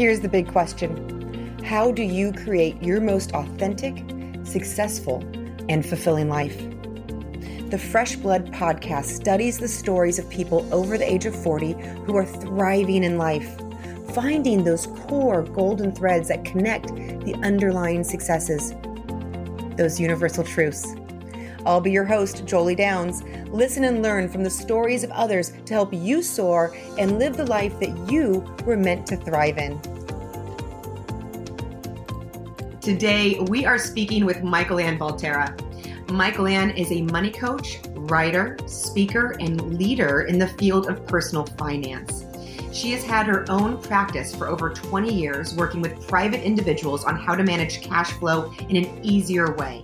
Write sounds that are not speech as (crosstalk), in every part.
Here's the big question How do you create your most authentic, successful, and fulfilling life? The Fresh Blood podcast studies the stories of people over the age of 40 who are thriving in life, finding those core golden threads that connect the underlying successes, those universal truths. I'll be your host, Jolie Downs. Listen and learn from the stories of others to help you soar and live the life that you were meant to thrive in. Today, we are speaking with Mikelann Valterra. Michael Ann is a money coach, writer, speaker, and leader in the field of personal finance. She has had her own practice for over 20 years, working with private individuals on how to manage cash flow in an easier way.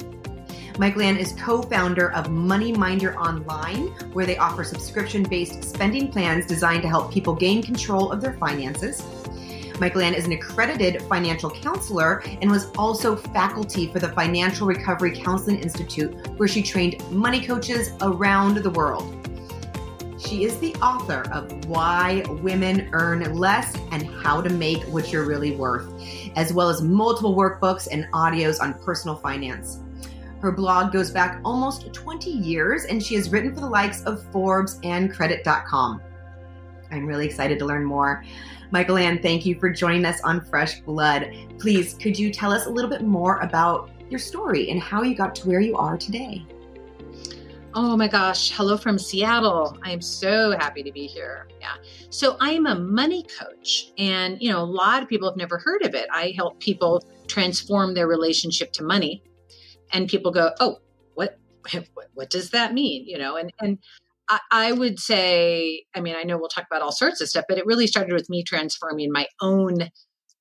Mikelann is co founder of Money Minder Online, where they offer subscription based spending plans designed to help people gain control of their finances. Mikelann is an accredited financial counselor and was also faculty for the Financial Recovery Counseling Institute, where she trained money coaches around the world. She is the author of Why Women Earn Less and How to Make What You're Really Worth, as well as multiple workbooks and audios on personal finance. Her blog goes back almost 20 years, and she has written for the likes of Forbes and Credit.com. I'm really excited to learn more. Mikelann, thank you for joining us on Fresh Blood. Please, could you tell us a little bit more about your story and how you got to where you are today? Oh my gosh, hello from Seattle. I am so happy to be here. Yeah. So I am a money coach, and you know, a lot of people have never heard of it. I help people transform their relationship to money and people go, "Oh, what, (laughs) what, what does that mean?" You know, and and I, I would say, I mean, I know we'll talk about all sorts of stuff, but it really started with me transforming my own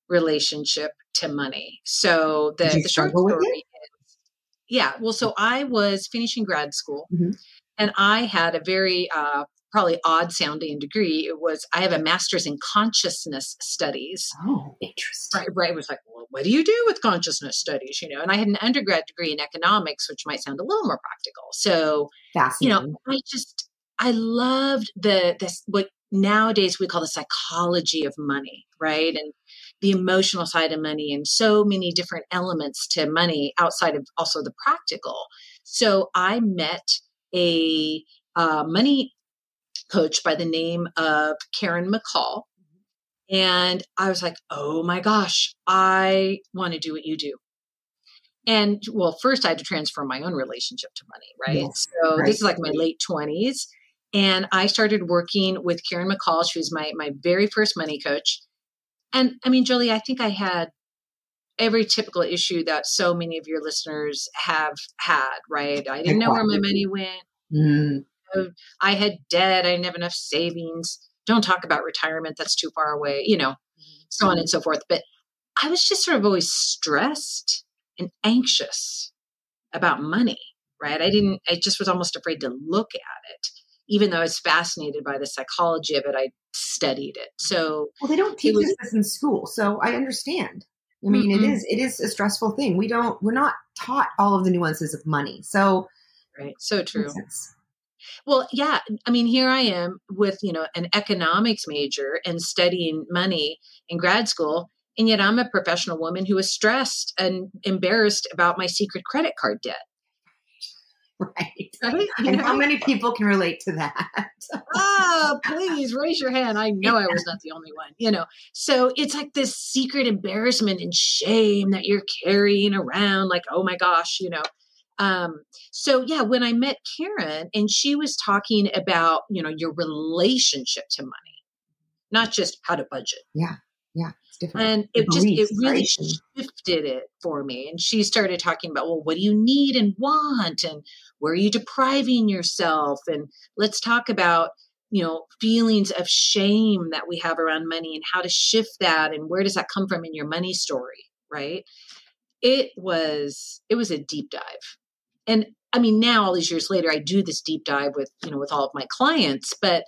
relationship to money. So the, the short story is, yeah. Well, so I was finishing grad school, mm-hmm. and I had a very uh, probably odd sounding degree. It was I have a master's in consciousness studies. Oh, interesting. Right, right. It was like, well, what do you do with consciousness studies? You know, and I had an undergrad degree in economics, which might sound a little more practical. So, you know, I just I loved the this what nowadays we call the psychology of money, right? And the emotional side of money and so many different elements to money outside of also the practical. So I met a uh, money coach by the name of Karen McCall. And I was like, oh my gosh, I want to do what you do. And well, first I had to transform my own relationship to money, right? Yes, so right. this is like my late 20s. And I started working with Karen McCall. She was my, my very first money coach. And I mean, Jolie, I think I had every typical issue that so many of your listeners have had, right? I didn't know where my money went. Mm. I had debt. I didn't have enough savings. Don't talk about retirement. That's too far away, you know, so on and so forth. But I was just sort of always stressed and anxious about money, right? I didn't, I just was almost afraid to look at it. Even though I was fascinated by the psychology of it, I studied it. So, well, they don't teach was, this in school. So I understand. I mean, mm-hmm. it is, it is a stressful thing. We don't, we're not taught all of the nuances of money. So, right. So true. Well, yeah. I mean, here I am with, you know, an economics major and studying money in grad school. And yet I'm a professional woman who is stressed and embarrassed about my secret credit card debt. (laughs) Right. right? And how many people can relate to that? (laughs) oh, please raise your hand. I know I was not the only one, you know. So it's like this secret embarrassment and shame that you're carrying around, like, oh my gosh, you know. Um, so yeah, when I met Karen and she was talking about, you know, your relationship to money, not just how to budget. Yeah. Yeah. It's different. And it just, it really shifted it for me. And she started talking about, well, what do you need and want? And where are you depriving yourself? And let's talk about, you know, feelings of shame that we have around money and how to shift that and where does that come from in your money story, right? It was it was a deep dive and I mean, now all these years later, I do this deep dive with, you know, with all of my clients, but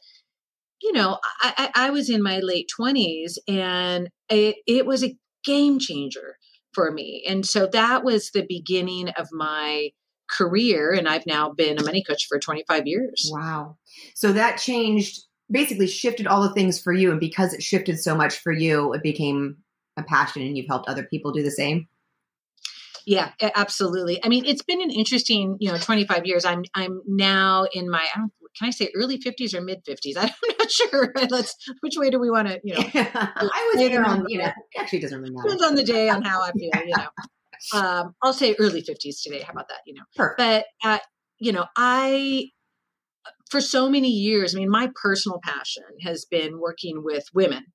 you know, I, I was in my late twenties and it, it was a game changer for me. And so that was the beginning of my career. And I've now been a money coach for 25 years. Wow. So that changed, basically shifted all the things for you. And because it shifted so much for you, it became a passion and you've helped other people do the same? Yeah, absolutely. I mean, it's been an interesting, you know, 25 years. I'm I'm now in my I don't can I say early 50s or mid 50s? (laughs) I'm not sure. (laughs) Let's which way do we want to, you know? (laughs) I was there on, you know, actually doesn't really matter. Depends on the day on how I feel, you know. Um, I'll say early 50s today. How about that? You know, Perfect. but uh, you know, I for so many years, I mean, my personal passion has been working with women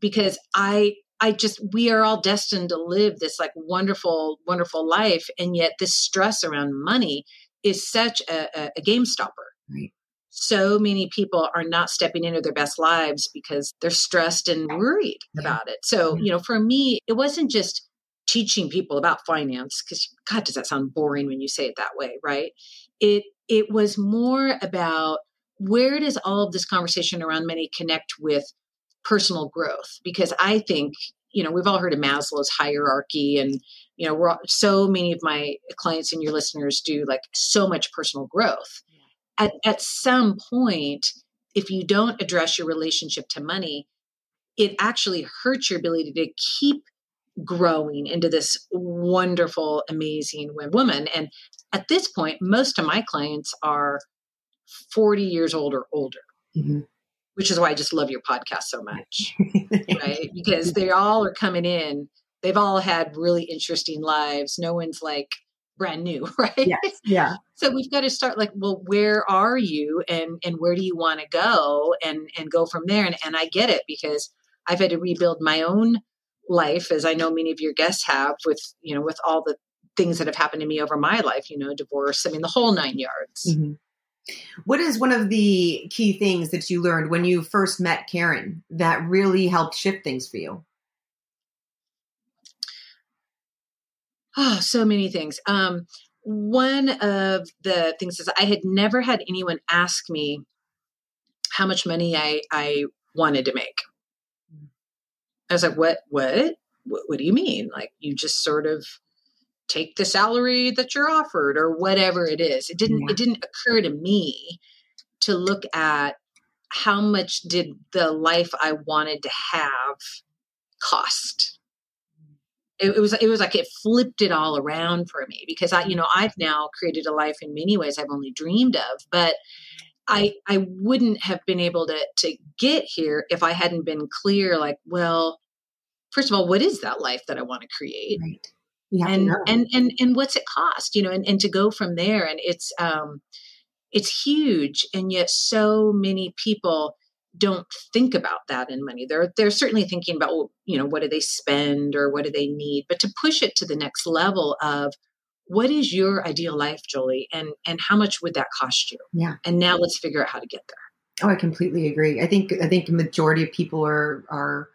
because I I just we are all destined to live this like wonderful, wonderful life, and yet this stress around money is such a, a, a game stopper. Right. So many people are not stepping into their best lives because they're stressed and worried yeah. about it. So, mm-hmm. you know, for me, it wasn't just teaching people about finance because god does that sound boring when you say it that way right it it was more about where does all of this conversation around money connect with personal growth because i think you know we've all heard of maslow's hierarchy and you know we're all, so many of my clients and your listeners do like so much personal growth. At, at some point if you don't address your relationship to money it actually hurts your ability to keep growing into this wonderful, amazing woman. And at this point, most of my clients are 40 years old or older. Mm-hmm. Which is why I just love your podcast so much, (laughs) right? Because they all are coming in. They've all had really interesting lives. No one's like brand new, (laughs) right? Yes. Yeah. So we've got to start like, well, where are you and and where do you want to go and and go from there? And and I get it because I've had to rebuild my own life as i know many of your guests have with you know with all the things that have happened to me over my life you know divorce i mean the whole nine yards mm-hmm. what is one of the key things that you learned when you first met karen that really helped shift things for you oh so many things um one of the things is i had never had anyone ask me how much money i i wanted to make I was like, what, what, what, what do you mean? Like you just sort of take the salary that you're offered or whatever it is. It didn't, yeah. it didn't occur to me to look at how much did the life I wanted to have cost. It, it was it was like it flipped it all around for me because I you know I've now created a life in many ways I've only dreamed of but I I wouldn't have been able to to get here if I hadn't been clear like well first of all what is that life that I want to create right. and and and and what's it cost you know and, and to go from there and it's um it's huge and yet so many people don't think about that in money they're they're certainly thinking about well, you know what do they spend or what do they need but to push it to the next level of what is your ideal life, Jolie, and and how much would that cost you? Yeah. And now let's figure out how to get there. Oh, I completely agree. I think I think a majority of people are are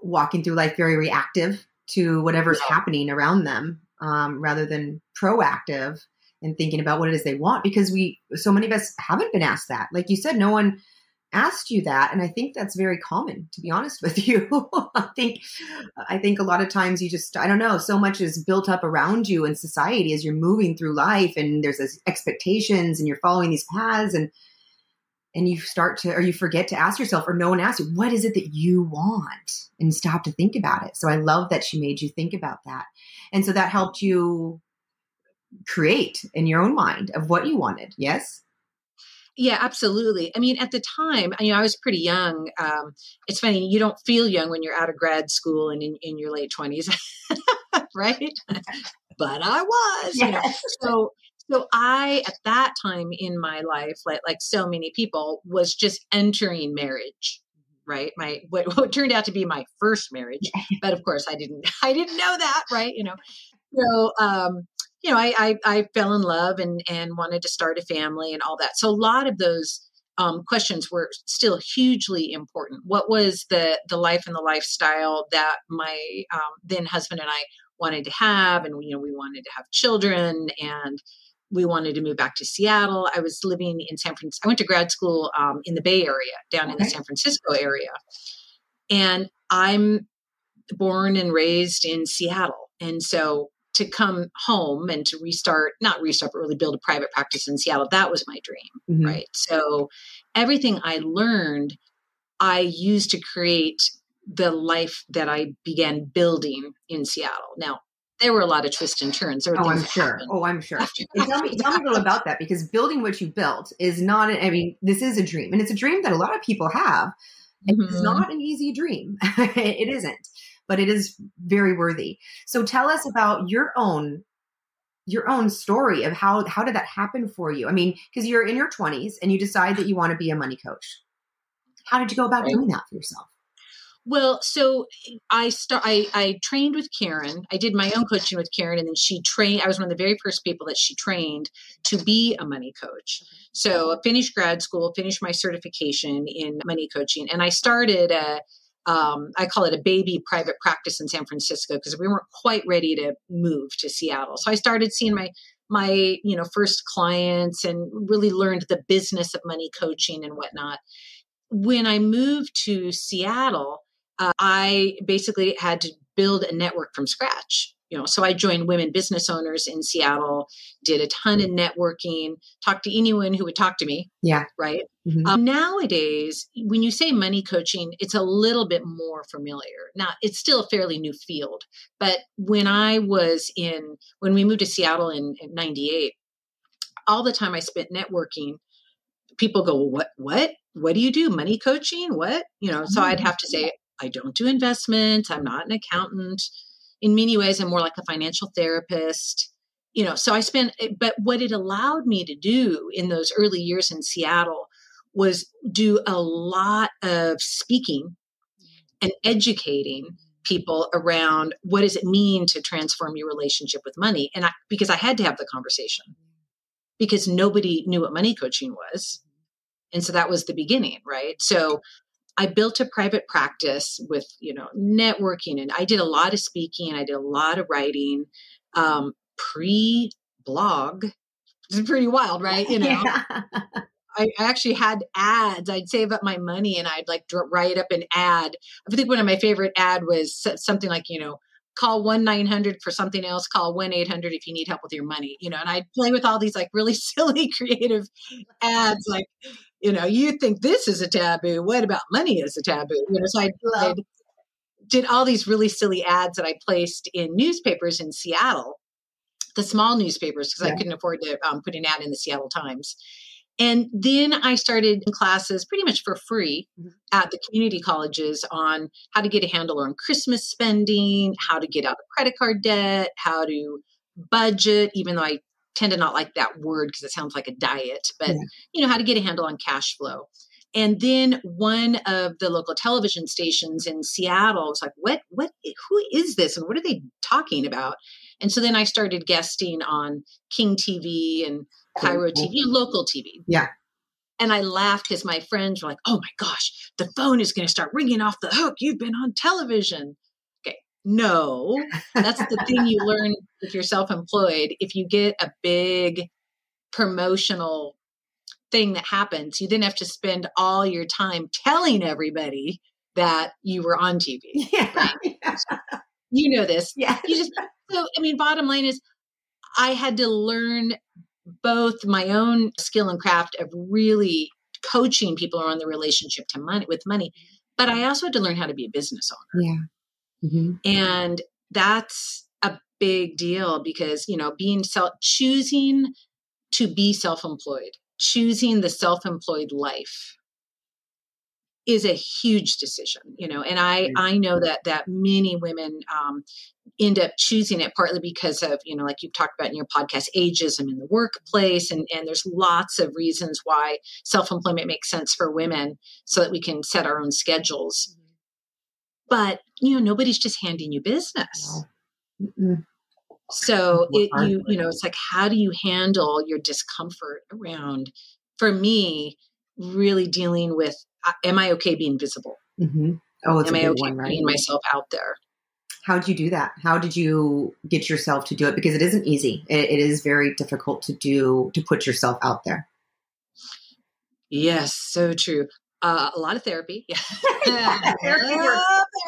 walking through life very reactive to whatever's yeah. happening around them, um, rather than proactive and thinking about what it is they want. Because we so many of us haven't been asked that. Like you said, no one asked you that and i think that's very common to be honest with you. (laughs) I think i think a lot of times you just i don't know so much is built up around you in society as you're moving through life and there's this expectations and you're following these paths and and you start to or you forget to ask yourself or no one asks you what is it that you want? and stop to think about it. So i love that she made you think about that. And so that helped you create in your own mind of what you wanted. Yes yeah, absolutely. I mean, at the time, you know, I was pretty young. Um, it's funny, you don't feel young when you're out of grad school and in, in your late 20s, (laughs) right? but I (laughs) was, yes. you know. So, so I, at that time in my life, like, like so many people, was just entering marriage right my what, what, turned out to be my first marriage (laughs) but of course i didn't i didn't know that right you know so um you know, I, I, I fell in love and and wanted to start a family and all that. So a lot of those um, questions were still hugely important. What was the the life and the lifestyle that my um, then husband and I wanted to have, and you know, we wanted to have children, and we wanted to move back to Seattle. I was living in San Francisco. I went to grad school um, in the Bay Area, down in the San Francisco area, and I'm born and raised in Seattle, and so to come home and to restart, not restart, but really build a private practice in Seattle. That was my dream, mm-hmm. right? So everything I learned, I used to create the life that I began building in Seattle. Now, there were a lot of twists and turns. There were oh, I'm sure. Oh, I'm sure. (laughs) tell me, tell me a little about that because building what you built is not. I mean, this is a dream, and it's a dream that a lot of people have. Mm-hmm. It's not an easy dream. (laughs) it isn't, but it is very worthy. So, tell us about your own your own story of how how did that happen for you? I mean, because you're in your 20s and you decide that you want to be a money coach. How did you go about right. doing that for yourself? Well, so I start. I, I trained with Karen. I did my own coaching with Karen, and then she trained. I was one of the very first people that she trained to be a money coach. So I finished grad school, finished my certification in money coaching, and I started a. Um, I call it a baby private practice in San Francisco because we weren't quite ready to move to Seattle. So I started seeing my my you know first clients and really learned the business of money coaching and whatnot. When I moved to Seattle, uh, I basically had to build a network from scratch. You know, so I joined women business owners in Seattle, did a ton of networking, talked to anyone who would talk to me. Yeah. Right. Mm-hmm. Um, nowadays, when you say money coaching, it's a little bit more familiar. Now, it's still a fairly new field, but when I was in, when we moved to Seattle in, in 98, all the time I spent networking, people go, well, what, what, what do you do? Money coaching? What? You know, so I'd mm-hmm. have to say, I don't do investments I'm not an accountant. In many ways, I'm more like a financial therapist. You know, so I spent, eh, but what it allowed me to do in those early years in Seattle was do a lot of speaking and educating people around what does it mean to transform your relationship with money and I, because i had to have the conversation because nobody knew what money coaching was and so that was the beginning right so I built a private practice with, you know, networking and I did a lot of speaking, and I did a lot of writing, um, pre blog. It's pretty wild, (laughs) right? You know, yeah. I actually had ads. I'd save up my money and I'd like write up an ad. I think one of my favorite ad was something like, you know, call 1 900 for something else, call 1 800 if you need help with your money, you know, and I'd play with all these like really (laughs) silly creative ads like, you know, you think this is a taboo. What about money is a taboo? You know, so I, I did all these really silly ads that I placed in newspapers in Seattle, the small newspapers, because yeah. I couldn't afford to um, put an ad in the Seattle Times. And then I started classes pretty much for free mm-hmm. at the community colleges on how to get a handle on Christmas spending, how to get out of credit card debt, how to budget, even though I tend to not like that word because it sounds like a diet, but yeah. you know, how to get a handle on cash flow. And then one of the local television stations in Seattle was like, "What? What? Eh, who is this? And what are they talking about?" And so then I started guesting on King TV and KIRO TV, local TV. Yeah. And I laughed because my friends were like, "Oh my gosh, the phone is going to start ringing off the hook. You've been on television." No, that's the thing you learn if you're self employed. If you get a big promotional thing that happens, you then have to spend all your time telling everybody that you were on TV. (laughs) Yeah. Right? You know this. Yeah. You just so I mean, bottom line is I had to learn both my own skill and craft of really coaching people around the relationship to money with money, but I also had to learn how to be a business owner. Yeah. Mm-hmm. And that's a big deal because, you know, being self choosing to be self employed, choosing the self employed life is a huge decision you know and i i know that that many women um, end up choosing it partly because of you know like you've talked about in your podcast ageism in the workplace and and there's lots of reasons why self-employment makes sense for women so that we can set our own schedules but you know nobody's just handing you business. So it you you know it's like how do you handle your discomfort around for me really dealing with uh, am i okay being visible? Mm-hmm. oh am i okay one, right? myself out there? How did you do that? How did you get yourself to do it? Because it isn't easy. It, it is very difficult to do to put yourself out there. Yes so true. Uh, a lot of therapy. (laughs) (laughs) Yeah. therapy, works.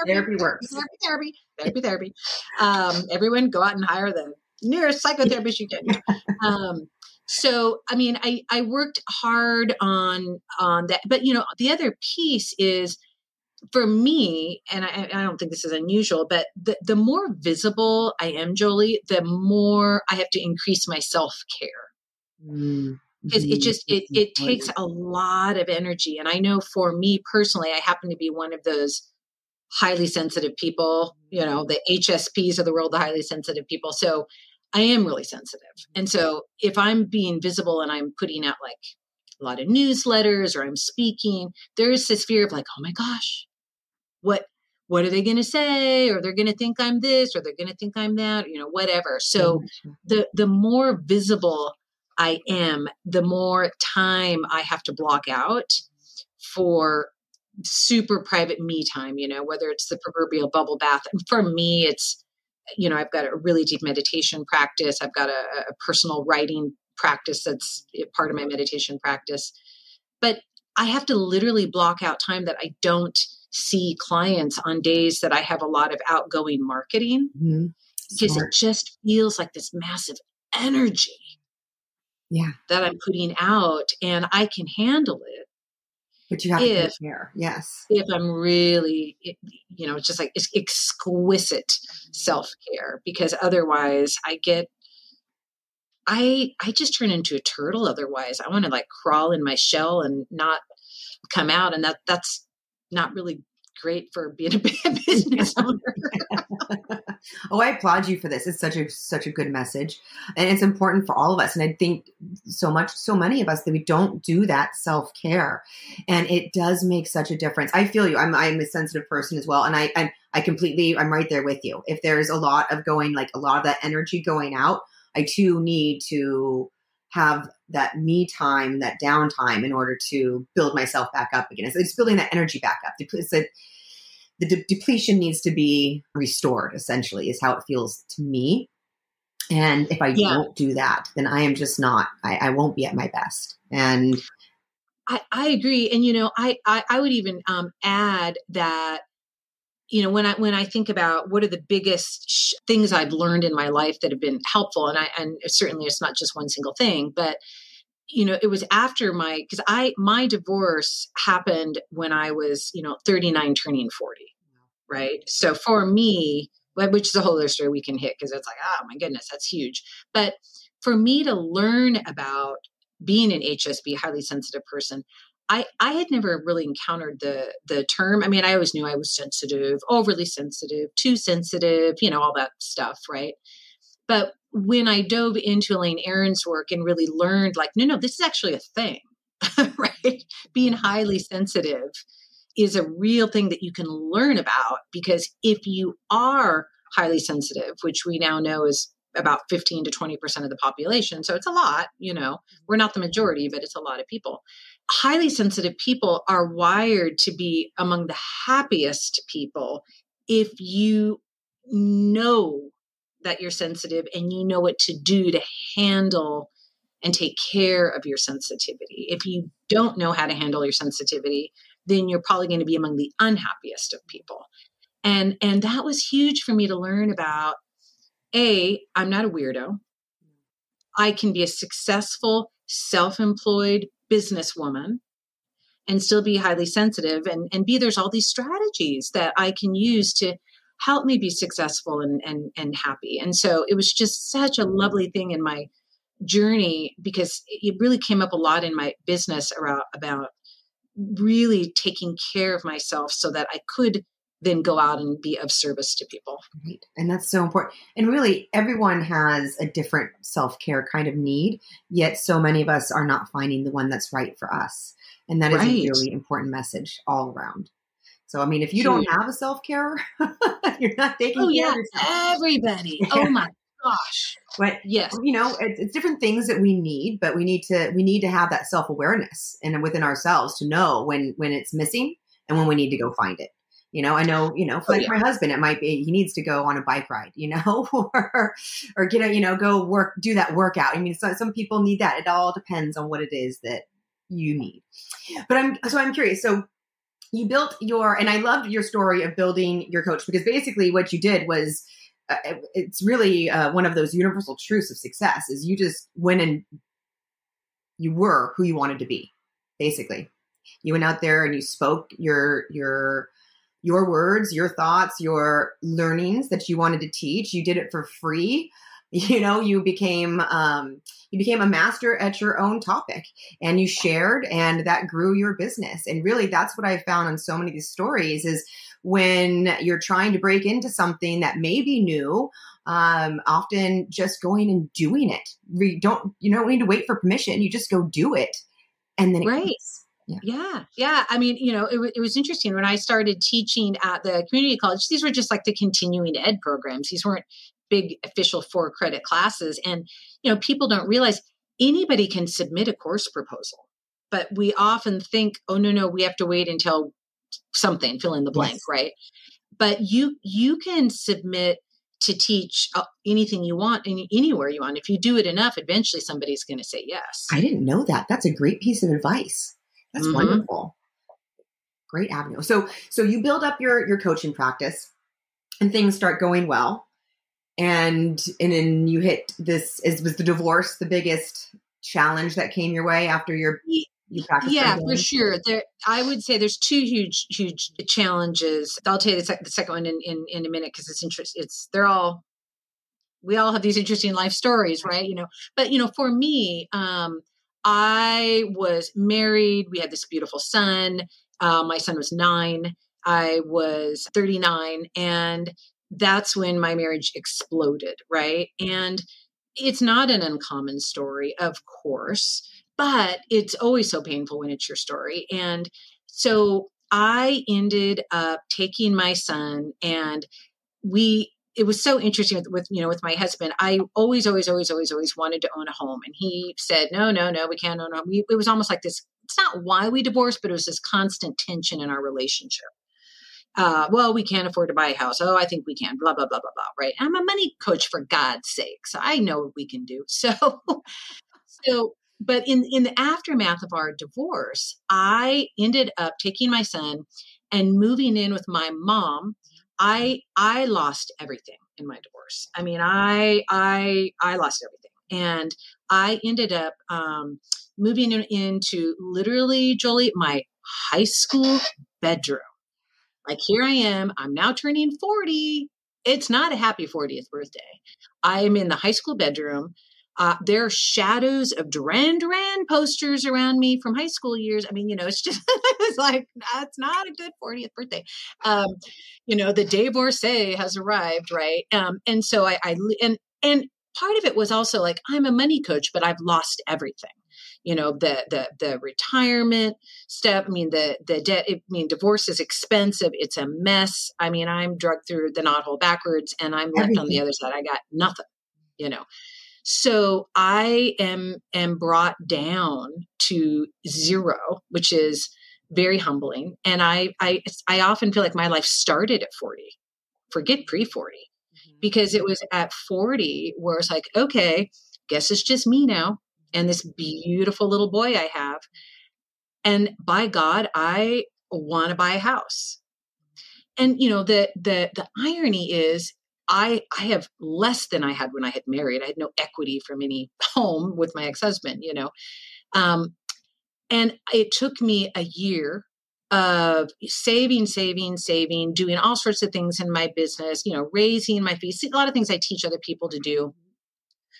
Therapy works. Therapy, therapy, therapy, therapy. Um, everyone go out and hire the nearest psychotherapist you can. Um, so, I mean, I, I worked hard on, on that, but you know, the other piece is for me, and I, I, don't think this is unusual, but the, the more visible I am, Jolie, the more I have to increase my self care. Mm-hmm. Because it just it it takes a lot of energy, and I know for me personally, I happen to be one of those highly sensitive people. You know, the HSPs of the world, the highly sensitive people. So I am really sensitive, and so if I'm being visible and I'm putting out like a lot of newsletters or I'm speaking, there is this fear of like, oh my gosh, what what are they going to say or they're going to think i'm this or they're going to think i'm that you know whatever so the the more visible i am the more time i have to block out for super private me time you know whether it's the proverbial bubble bath. And for me it's you know i've got a really deep meditation practice. I've got a, a personal writing practice that's part of my meditation practice. But i have to literally block out time that i don't see clients on days that I have a lot of outgoing marketing mm-hmm. because it just feels like this massive energy yeah. that I'm putting out and I can handle it. But you have if, to care. Yes. If I'm really, you know, it's just like it's exquisite mm-hmm. self care because otherwise I get I I just turn into a turtle otherwise. I want to like crawl in my shell and not come out and that that's not really great for being a (laughs) business owner. (laughs) (laughs) oh, I applaud you for this. It's such a such a good message, and it's important for all of us. And I think so much, so many of us that we don't do that self care, and it does make such a difference. I feel you. I'm I'm a sensitive person as well, and I I, I completely I'm right there with you. If there's a lot of going, like a lot of that energy going out, I too need to have that me time, that downtime in order to build myself back up again. It's, it's building that energy back up. It's a, the de- depletion needs to be restored, essentially, is how it feels to me. And if I yeah. don't do that, then I am just not, I, I won't be at my best. And I, I agree. And, you know, I, I, I would even um, add that you know when i when i think about what are the biggest sh- things i've learned in my life that have been helpful and i and certainly it's not just one single thing but you know it was after my because i my divorce happened when i was you know 39 turning 40 right? So for me which is a whole other story we can hit because it's like oh my goodness that's huge. But for me to learn about being an hsp highly sensitive person I, I had never really encountered the the term. I mean, I always knew I was sensitive, overly sensitive, too sensitive, you know, all that stuff, right? But when I dove into Elaine Aron's work and really learned, like, no, no, this is actually a thing, (laughs) right? Being highly sensitive is a real thing that you can learn about because if you are highly sensitive, which we now know is about 15 to 20% of the population, so it's a lot, you know, mm-hmm. we're not the majority, but it's a lot of people highly sensitive people are wired to be among the happiest people if you know that you're sensitive and you know what to do to handle and take care of your sensitivity. If you don't know how to handle your sensitivity, then you're probably going to be among the unhappiest of people. And and that was huge for me to learn about a I'm not a weirdo. I can be a successful self-employed businesswoman and still be highly sensitive and, and b there's all these strategies that i can use to help me be successful and, and and happy. And so it was just such a lovely thing in my journey because it really came up a lot in my business around about really taking care of myself so that i could then go out and be of service to people. Right. And that's so important. And really, everyone has a different self care kind of need, yet so many of us are not finding the one that's right for us. And that is right. a really important message all around. So, I mean, if you don't have a self care, (laughs) you're not taking oh, care yeah, of yourself. Everybody. (laughs) Oh yeah. Oh my gosh. But yes, you know, it's, it's, different things that we need, but we need to we need to have that self awareness and within ourselves to know when when it's missing and when we need to go find it. You know, I know, you know, oh, like oh, yeah. my husband, it might be he needs to go on a bike ride, you know, (laughs) or or get a, you know, go work, do that workout. I mean, so, some people need that. It all depends on what it is that you need. But I'm so I'm curious. So you built your, and I loved your story of building your coach because basically what you did was. Uh, it's really uh, one of those universal truths of success is you just went and you were who you wanted to be basically you went out there and you spoke your your your words, your thoughts, your learnings that you wanted to teach. You did it for free. (laughs) You know, you became um, you became a master at your own topic, and you shared, and that grew your business. And really, that's what I found on so many of these stories is when you're trying to break into something that may be new. Um, often just going and doing it. We don't you don't need to wait for permission. You just go do it, and then it right. Yeah. yeah. yeah. I mean, you know, it, it was interesting when I started teaching at the community college. These were just like the continuing ed programs. These weren't big official four credit classes. And, you know, people don't realize anybody can submit a course proposal. But we often think, oh no, no, we have to wait until something, fill in the blank, yes. right? But you you can submit to teach uh, anything you want any, anywhere you want. If you do it enough, eventually somebody's going to say yes. I didn't know that. That's a great piece of advice. That's mm-hmm. wonderful. Great avenue. So so you build up your your coaching practice and things start going well. And and then you hit this is was the divorce the biggest challenge that came your way after your you practice yeah for sure there i would say there's two huge huge challenges i'll tell you the, sec- the second one in, in, in a minute because it's interesting it's they're all we all have these interesting life stories right you know but you know for me um I was married. We had this beautiful son. Uh, my son was nine. I was 39. And that's when my marriage exploded, right? And it's not an uncommon story, of course, but it's always so painful when it's your story. And so I ended up taking my son and we it was so interesting with, with, you know with my husband. I always always always always always wanted to own a home and he said no no no we can't own a home. We, it was almost like this it's not why we divorced but it was this constant tension in our relationship. Uh, well we can't afford to buy a house. Oh i think we can blah blah blah blah blah right? I'm a money coach for god's sake so i know what we can do. (laughs) So so but in in the aftermath of our divorce i ended up taking my son and moving in with my mom I I lost everything in my divorce. I mean, I I I lost everything, and I ended up um, moving in, into literally Jolie my high school bedroom. Like here I am. I'm now turning forty. It's not a happy 40th birthday. I am in the high school bedroom. Uh, there are shadows of Duran Duran posters around me from high school years. I mean, you know, it's just (laughs) it's like that's not a good 40th birthday. Um, you know, the divorcee has arrived, right? Um, and so I, I and and part of it was also like I'm a money coach, but I've lost everything. You know, the the the retirement step. I mean, the the debt. I mean, divorce is expensive. It's a mess. I mean, I'm drugged through the knothole backwards, and I'm left everything. on the other side. I got nothing. You know, so I am am brought down to zero, which is very humbling. And I I I often feel like my life started at 40. Forget pre 40. Mm-hmm. Because it was at 40 where it's like, okay, guess it's just me now and this beautiful little boy I have. And by God, I want to buy a house. And you know, the the the irony is I I have less than I had when I had married. I had no equity from any (laughs) home with my ex-husband, you know. Um, and it took me a year of saving, saving, saving, doing all sorts of things in my business, you know, raising my fees, a lot of things I teach other people to do,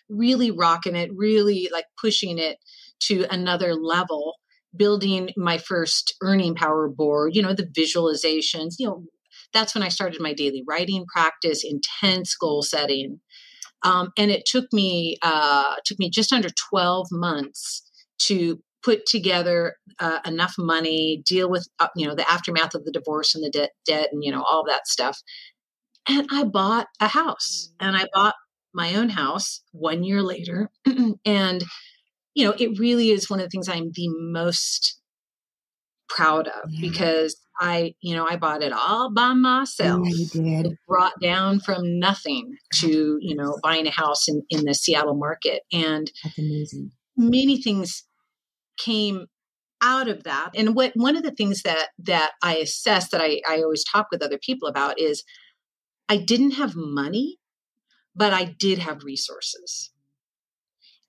really rocking it, really like pushing it to another level, building my first earning power board, you know, the visualizations, you know, that's when I started my daily writing practice, intense goal setting. Um, and it took me uh, took me just under 12 months to put together uh, enough money, deal with uh, you know the aftermath of the divorce and the debt, debt, and you know all that stuff. And I bought a house, and I bought my own house one year later, (clears throat) and you know it really is one of the things I'm the most proud of yeah. because I, you know, I bought it all by myself. Yeah, you did. Brought down from nothing to, you know, buying a house in, in the Seattle market. And that's amazing. Many things came out of that. And what one of the things that that I assess that I, I always talk with other people about is I didn't have money, but I did have resources.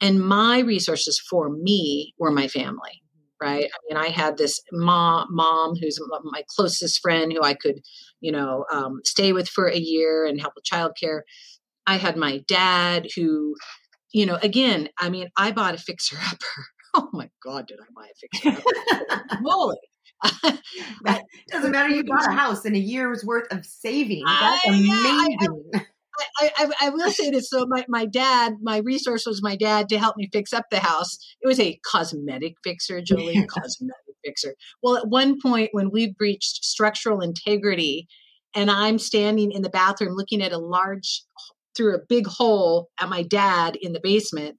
And my resources for me were my family right? I mean, I had this mom, mom who's my closest friend who I could, you know, um, stay with for a year and help with childcare. I had my dad who, you know, again, I mean, I bought a fixer upper. (laughs) Oh my God, did I buy a fixer upper? (laughs) That (laughs) doesn't matter. You bought a house and a year's worth of saving. That's amazing. I, I, I, I, I, will say this. So my, my dad, my resource was my dad to help me fix up the house. It was a cosmetic fixer, Jolie, cosmetic fixer. Well, at one point when we breached structural integrity and I'm standing in the bathroom looking at a large, through a big hole at my dad in the basement,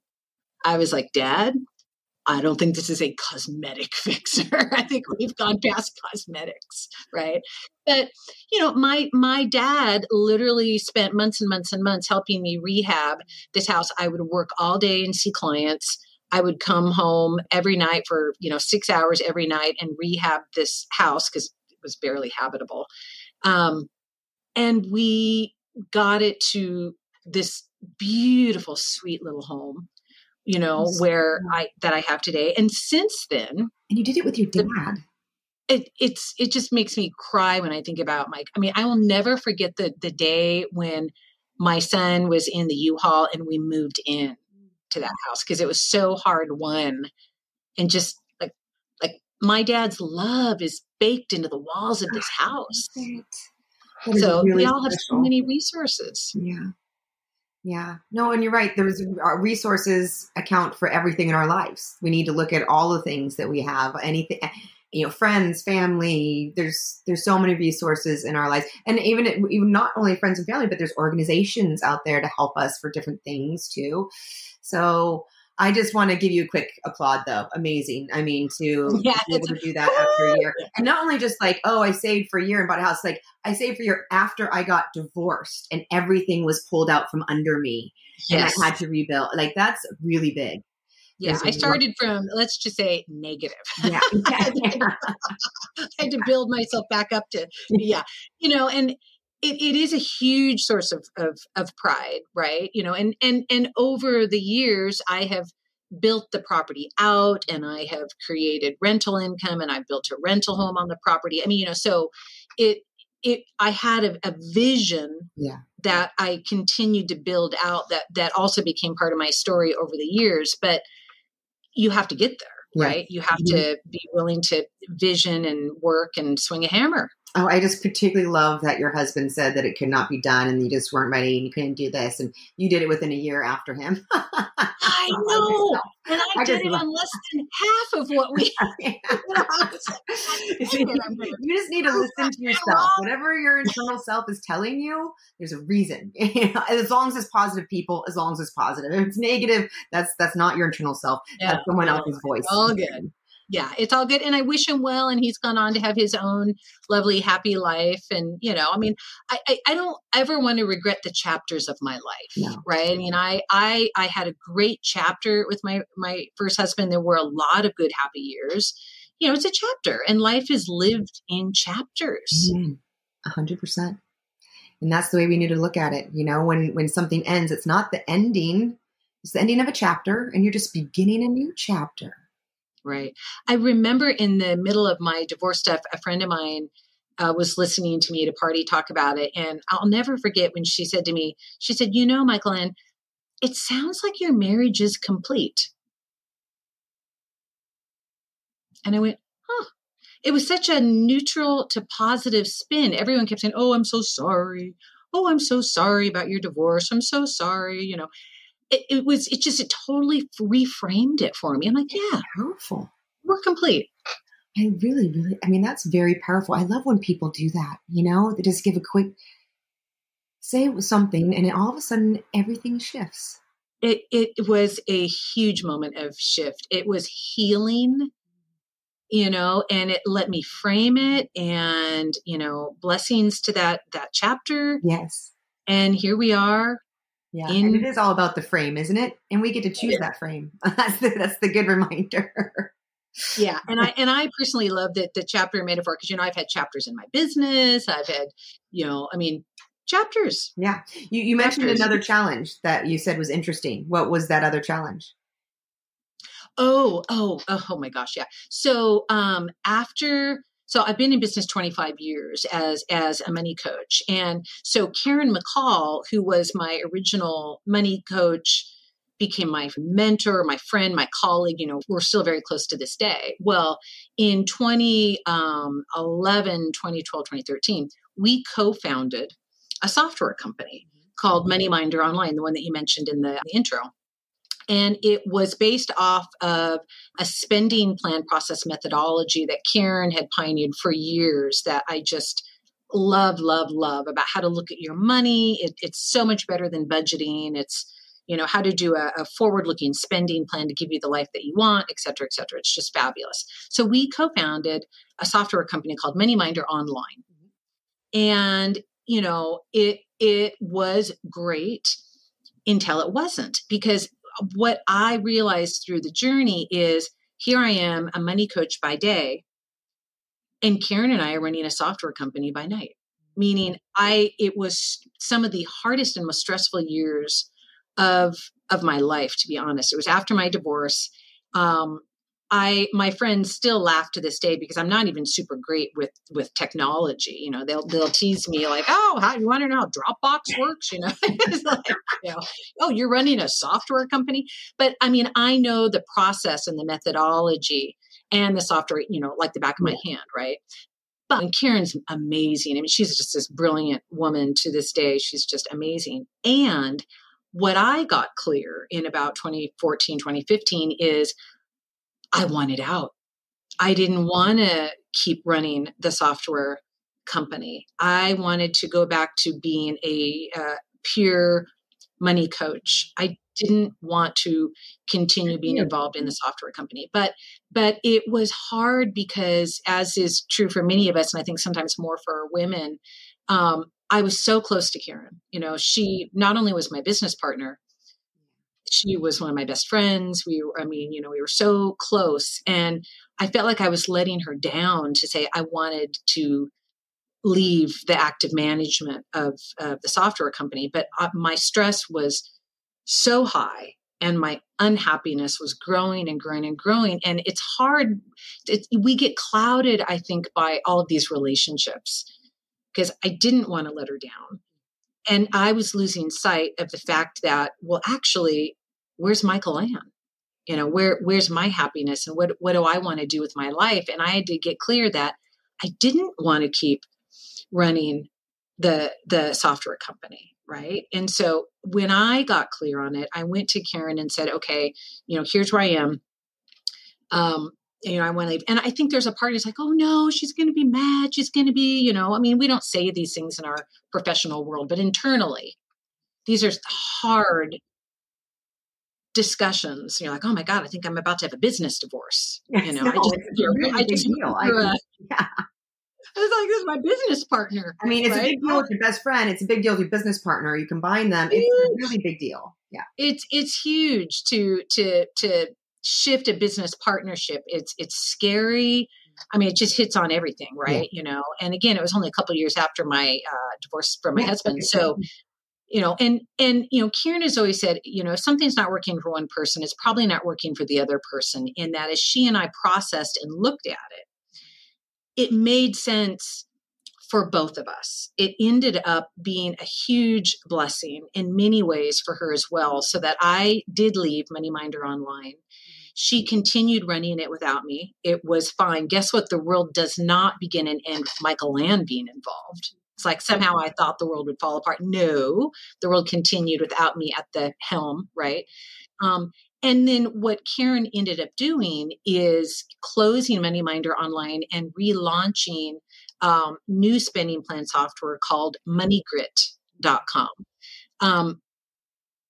I was like, Dad, I don't think this is a cosmetic (laughs) fixer. I think we've gone past cosmetics, right? But you know, my my dad literally spent months and months and months helping me rehab this house. I would work all day and see clients. I would come home every night for you know six hours every night and rehab this house because it was barely habitable. Um, and we got it to this beautiful, sweet little home you know, where I that I have today. And since then, and you did it with your dad. It it's it just makes me cry when I think about Mike. I mean, I will never forget the the day when my son was in the U-Haul and we moved in to that mm. house because it was so hard won and just like like my dad's love is baked into the walls of oh, this house. So really we all special. have so many resources. Yeah. Yeah. No, and you're right. There's our resources account for everything in our lives. We need to look at all the things that we have, anything eh, you know, friends, family, there's there's so many resources in our lives. And even even not only friends and family, but there's organizations out there to help us for different things too. So I just want to give you a quick applaud, though. Amazing. I mean, to yeah, be able to do that after a year, and not only just like, oh, I saved for a year and bought a house. Like I saved for a year after I got divorced, and everything was pulled out from under me, yes. and I had to rebuild. Like that's really big. Yeah, I started from let's just say negative. Yeah, (laughs) I had to build myself back up to (laughs) yeah, you know, and it, it is a huge source of, of of pride right you know and and and over the years i have built the property out and i have created rental income and I've built a rental home on the property i mean you know so it it i had a, a vision yeah. that i continued to build out that that also became part of my story over the years but you have to get there yeah. right you have mm-hmm. to be willing to vision and work and swing a hammer Oh, I just particularly love that your husband said that it could not be done and you just weren't ready and you couldn't do this. And you did it within a year after him. (laughs) I oh, know. And I, I did it on less than half of what we. (laughs) (laughs) you, you just need to oh, listen to yourself. Whatever your internal self is telling you, there's a reason. as long as it's positive people, as long as it's positive. If it's negative, that's that's not your internal self. Yeah, that's someone else's voice. All good yeah, it's all good. And I wish him well. And he's gone on to have his own lovely, happy life. And, you know, I mean, I, I, I don't ever want to regret the chapters of my life. No. Right. I mean, I, I, I had a great chapter with my, my first husband. There were a lot of good, happy years. You know, it's a chapter and life is lived in chapters. Mm-hmm. A hundred percent. And that's the way we need to look at it. You know, when, when something ends, it's not the ending, it's the ending of a chapter and you're just beginning a new chapter. Right. I remember in the middle of my divorce stuff, a friend of mine uh, was listening to me at a party talk about it. And I'll never forget when she said to me, she said, You know, Mikelann, it sounds like your marriage is complete. And I went, Huh. It was such a neutral to positive spin. Everyone kept saying, Oh, I'm so sorry. Oh, I'm so sorry about your divorce. I'm so sorry. You know, it, it, was it just it totally reframed it for me. I'm like, yeah, powerful. We're complete. I really, really, I mean, that's very powerful. I love when people do that. You know, they just give a quick say it was something, and all of a sudden everything shifts. It it was a huge moment of shift. It was healing you know and it let me frame it and you know blessings to that that chapter yes and here we are yeah, in, and it is all about the frame, isn't it? And we get to choose that frame. (laughs) that's the, that's the good reminder. yeah, and I (laughs) and I personally love that the chapter metaphor because you know I've had chapters in my business. I've had, you know, I mean, chapters. Yeah, you you mentioned another challenge that you said was interesting. What was that other challenge? Oh, oh, oh, oh my gosh, yeah. So um, after so I've been in business 25 years as as a money coach. And so Karen McCall, who was my original money coach, became my mentor, my friend, my colleague. You know, we're still very close to this day. Well, in 2011, um, 2012, 2013, we co-founded a software company called Money Minder Online, the one that you mentioned in the, the intro. And it was based off of a spending plan process methodology that Karen had pioneered for years that I just love, love, love about how to look at your money. It, it's so much better than budgeting. It's, you know, how to do a, a forward looking spending plan to give you the life that you want, et cetera, et cetera. It's just fabulous. So we co founded a software company called MoneyMinder Online. And, you know, it, it was great until it wasn't because what I realized through the journey is here I am, a money coach by day, and Karen and I are running a software company by night. Meaning, I it was some of the hardest and most stressful years of of my life. To be honest, it was after my divorce. Um, I my friends still laugh to this day because I'm not even super great with with technology. You know, they'll they'll tease me like, "Oh, how you want to know how Dropbox works?" You know, (laughs) like, you know, "Oh, you're running a software company." But I mean, I know the process and the methodology and the software, you know, like the back of my hand, right? But and Karen's amazing. I mean, she's just this brilliant woman to this day. She's just amazing. And what I got clear in about 2014, 2015 is I wanted out. I didn't want to keep running the software company. I wanted to go back to being a uh, pure money coach. I didn't want to continue being involved in the software company. But but it was hard because as is true for many of us and I think sometimes more for women, um, I was so close to Karen. You know, she not only was my business partner, she was one of my best friends. We were, I mean, you know, we were so close. And I felt like I was letting her down to say I wanted to leave the active management of, of the software company. But uh, my stress was so high and my unhappiness was growing and growing and growing. And it's hard. It, we get clouded, I think, by all of these relationships because I didn't want to let her down and I was losing sight of the fact that, well, actually, where's Mikelann? You know, where where's my happiness and what what do I want to do with my life? And I had to get clear that I didn't want to keep running the the software company, right? And so when I got clear on it, I went to Karen and said, okay, you know, here's where I am. Um, you know, I want to leave. And I think there's a part that's like, oh no, she's going to be mad. She's going to be, you know, I mean, we don't say these things in our professional world, but internally, these are hard discussions. You're like, oh my God, I think I'm about to have a business divorce. You know, no, I just, really I just, deal. I, a, yeah. I was like, this is my business partner. I mean, it's right? a big deal with your best friend. It's a big deal with your business partner. You combine them. It's a really big deal. Yeah. It's it's huge to to to shift a business partnership it's it's scary i mean it just hits on everything right yeah. you know and again it was only a couple years after my uh, divorce from my yeah, husband so you know and and you know Karen has always said you know if something's not working for one person it's probably not working for the other person in that as she and i processed and looked at it it made sense for both of us. It ended up being a huge blessing in many ways for her as well, so that I did leave MoneyMinder Online she continued running it without me. It was fine. Guess what? The world does not begin and end with Mikelann being involved. It's like somehow I thought the world would fall apart. No, the world continued without me at the helm, right? Um, and then what Karen ended up doing is closing MoneyMinder online and relaunching um, new spending plan software called MoneyGrit.com. Um,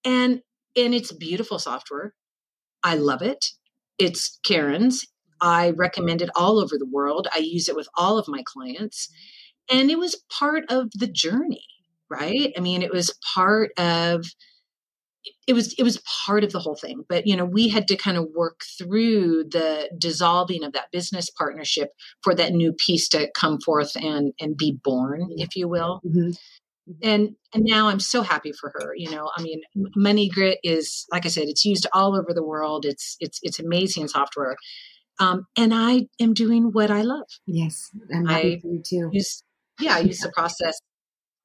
and and it's beautiful software. I love it. It's Karen's. I recommend it all over the world. I use it with all of my clients. And it was part of the journey, right? I mean, it was part of it was it was part of the whole thing but you know we had to kind of work through the dissolving of that business partnership for that new piece to come forth and and be born if you will mm-hmm. Mm-hmm. And and now I'm so happy for her. You know, I mean, Money Grit is like I said, it's used all over the world. It's it's it's amazing software. Um, and I am doing what I love. Yes, I'm happy I for you too. Use, yeah, I use the process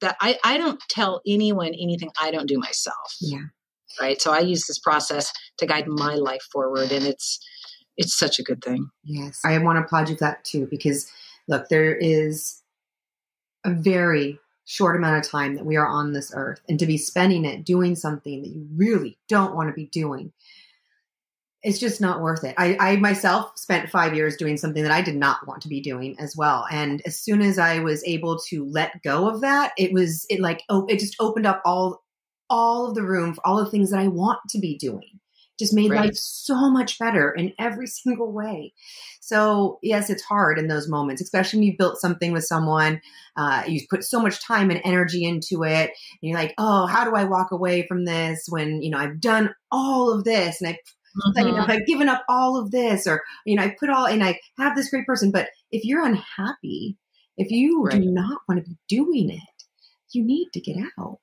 that I, I don't tell anyone anything I don't do myself. Yeah. Right. So I use this process to guide my life forward and it's it's such a good thing. Yes. I want to applaud you for that too, because look, there is a very short amount of time that we are on this earth and to be spending it doing something that you really don't want to be doing it's just not worth it. I, I, myself spent five years doing something that I did not want to be doing as well. And as soon as I was able to let go of that, it was it like oh, it just opened up all all of the room for all the things that I want to be doing. Just made right. life so much better in every (laughs) single way. So yes, it's hard in those moments, especially when you've built something with someone. Uh, you put so much time and energy into it, and you're like, oh, how do I walk away from this when you know I've done all of this and I Mm-hmm. you know, I've given up all of this, or you know, I put all and I have this great person. But if you're unhappy, if you right. do not want to be doing it, you need to get out.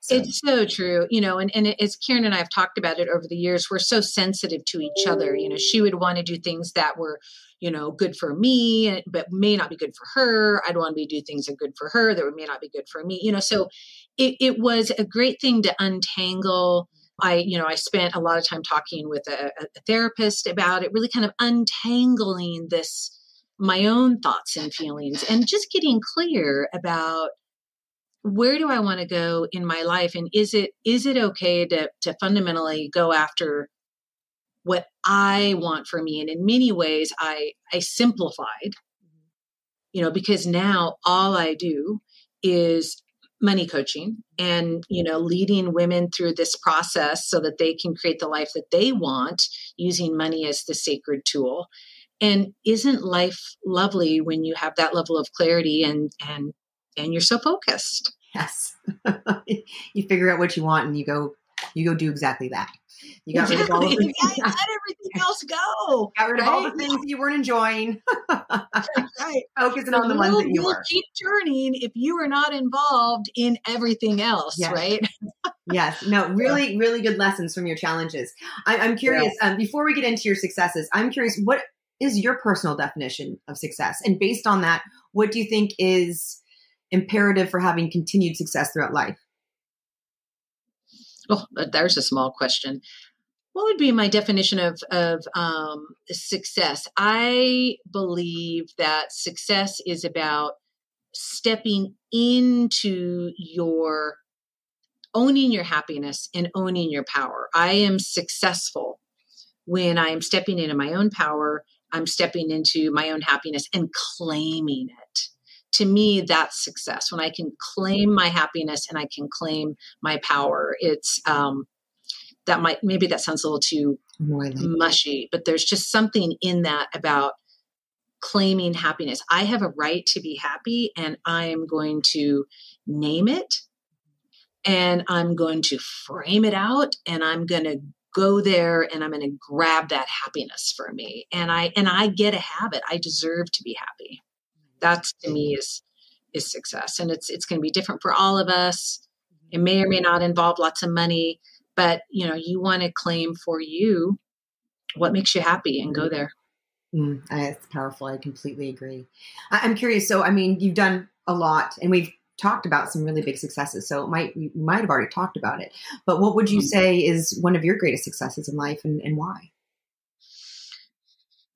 So. It's so true, you know, and, and as Karen and I have talked about it over the years, we're so sensitive to each other. You know, she would want to do things that were, you know, good for me, but may not be good for her. I'd want to do things that are good for her that may not be good for me, you know. So it, it was a great thing to untangle I, you know, I spent a lot of time talking with a, a therapist about it, really kind of untangling this, my own thoughts and feelings, and just getting clear about where do I want to go in my life, and is it is it okay to to fundamentally go after what I want for me? And in many ways, I I simplified, mm-hmm. you know, because now all I do is money coaching and you know leading women through this process so that they can create the life that they want using money as the sacred tool. And isn't life lovely when you have that level of clarity and and and you're so focused? Yes. (laughs) You figure out what you want and you go you go do exactly that. You got rid of all of the, (laughs) (laughs) everything else go. (laughs) Got rid right? of all the things you weren't enjoying. right. (laughs) Focusing on the ones that you will keep turning if you are not involved in everything else, yes. right? (laughs) yes. No, really, really good lessons from your challenges. I, am curious, um, before we get into your successes, I'm curious, what is your personal definition of success? And based on that, what do you think is imperative for having continued success throughout life? Well, there's a small question. What would be my definition of of um, success? I believe that success is about stepping into your owning your happiness and owning your power. I am successful when I am stepping into my own power. I'm stepping into my own happiness and claiming it to me that's success when i can claim my happiness and i can claim my power it's um that might maybe that sounds a little too like mushy but there's just something in that about claiming happiness. I have a right to be happy and i'm going to name it and i'm going to frame it out and i'm going to go there and i'm going to grab that happiness for me. And i and i get to have it i deserve to be happy. That's to me is is success. And it's it's going to be different for all of us. It may or may not involve lots of money but you know you want to claim for you what makes you happy and go there. Mm, it's powerful i completely agree. I, am curious so i mean you've done a lot and we've talked about some really big successes so it might you might have already talked about it but what would you mm. say is one of your greatest successes in life and, and why?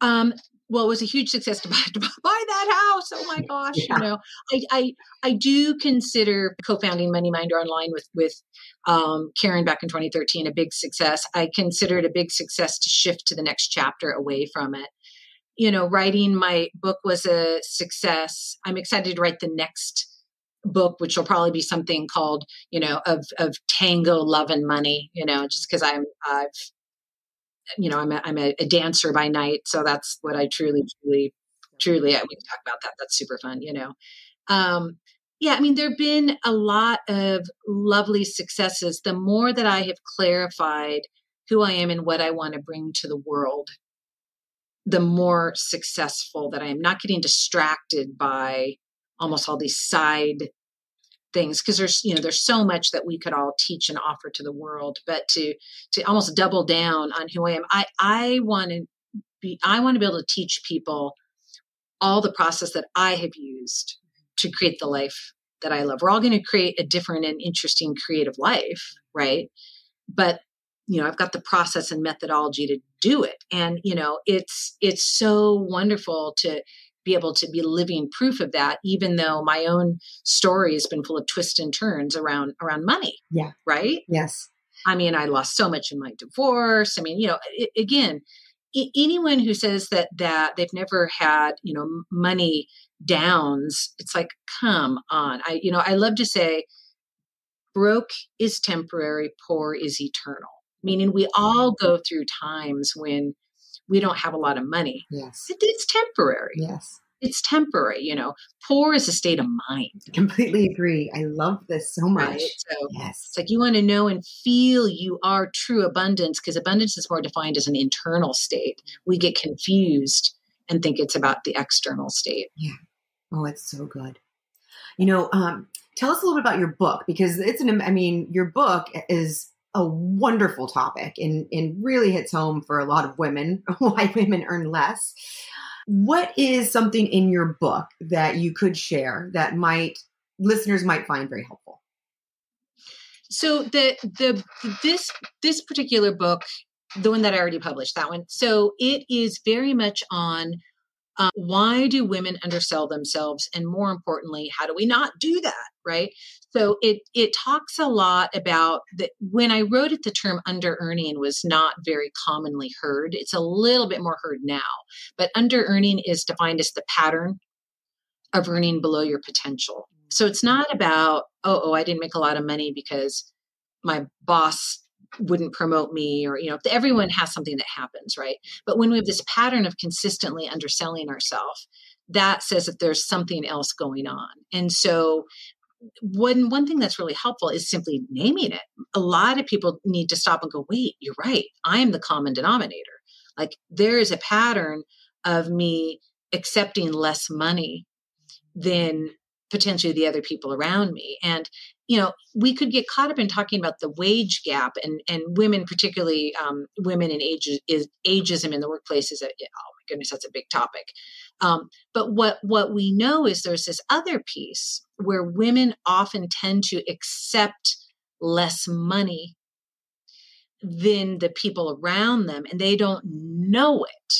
Um, well, it was a huge success to (laughs) buy, to buy that house. Oh my gosh, yeah. you know, I, I, I do consider co-founding Money Minder Online with, with um, Karen back in 2013 a big success. I consider it a big success to shift to the next chapter away from it. You know, writing my book was a success. I'm excited to write the next book, which will probably be something called, you know, of, of tango, love and money, you know, just because I'm, I've, you know, I'm a, I'm a, a, dancer by night, so that's what I truly, truly, truly. I We can talk about that. That's super fun, you know. Um, yeah, I mean, there've been a lot of lovely successes. The more that I have clarified who I am and what I want to bring to the world, the more successful that I am. Not getting distracted by almost all these side things because there's you know there's so much that we could all teach and offer to the world but to to almost double down on who i am i i want to be i want to be able to teach people all the process that i have used to create the life that i love. We're all going to create a different and interesting creative life right? But you know i've got the process and methodology to do it and you know it's it's so wonderful to be able to be living proof of that even though my own story has been full of twists and turns around around money yeah. right? Yes. I mean i lost so much in my divorce. I mean you know it, again I- anyone who says that that they've never had you know money downs it's like come on. I you know i love to say broke is temporary poor is eternal. Meaning we all go through times when we don't have a lot of money. Yes. It, it's temporary. Yes. It's temporary, you know. Poor is a state of mind. Completely agree. I love this so much. Right? So yes. it's like you want to know and feel you are true abundance because abundance is more defined as an internal state. We get confused and think it's about the external state. Yeah. Oh, it's so good. You know, um, tell us a little bit about your book because it's an, I mean, your book is a wonderful topic and, and really hits home for a lot of women (laughs) why women earn less. What is something in your book that you could share that might listeners might find very helpful? So the the this this particular book, the one that I already published, that one. So it is very much on uh, why do women undersell themselves? And more importantly how do we not do that right? So it it talks a lot about that when i wrote it the term under earning was not very commonly heard. It's a little bit more heard now but under earning is defined as the pattern of earning below your potential. So it's not about oh oh i didn't make a lot of money because my boss wouldn't promote me or you know everyone has something that happens right? But when we have this pattern of consistently underselling ourselves that says that there's something else going on. And so one one thing that's really helpful is simply naming it. A lot of people need to stop and go wait you're right. I am the common denominator. Like there is a pattern of me accepting less money than potentially the other people around me. And you know we could get caught up in talking about the wage gap and and women particularly um, women and age is ageism in the workplace is a oh my goodness that's a big topic. Um, but what what we know is there's this other piece where women often tend to accept less money than the people around them and they don't know it.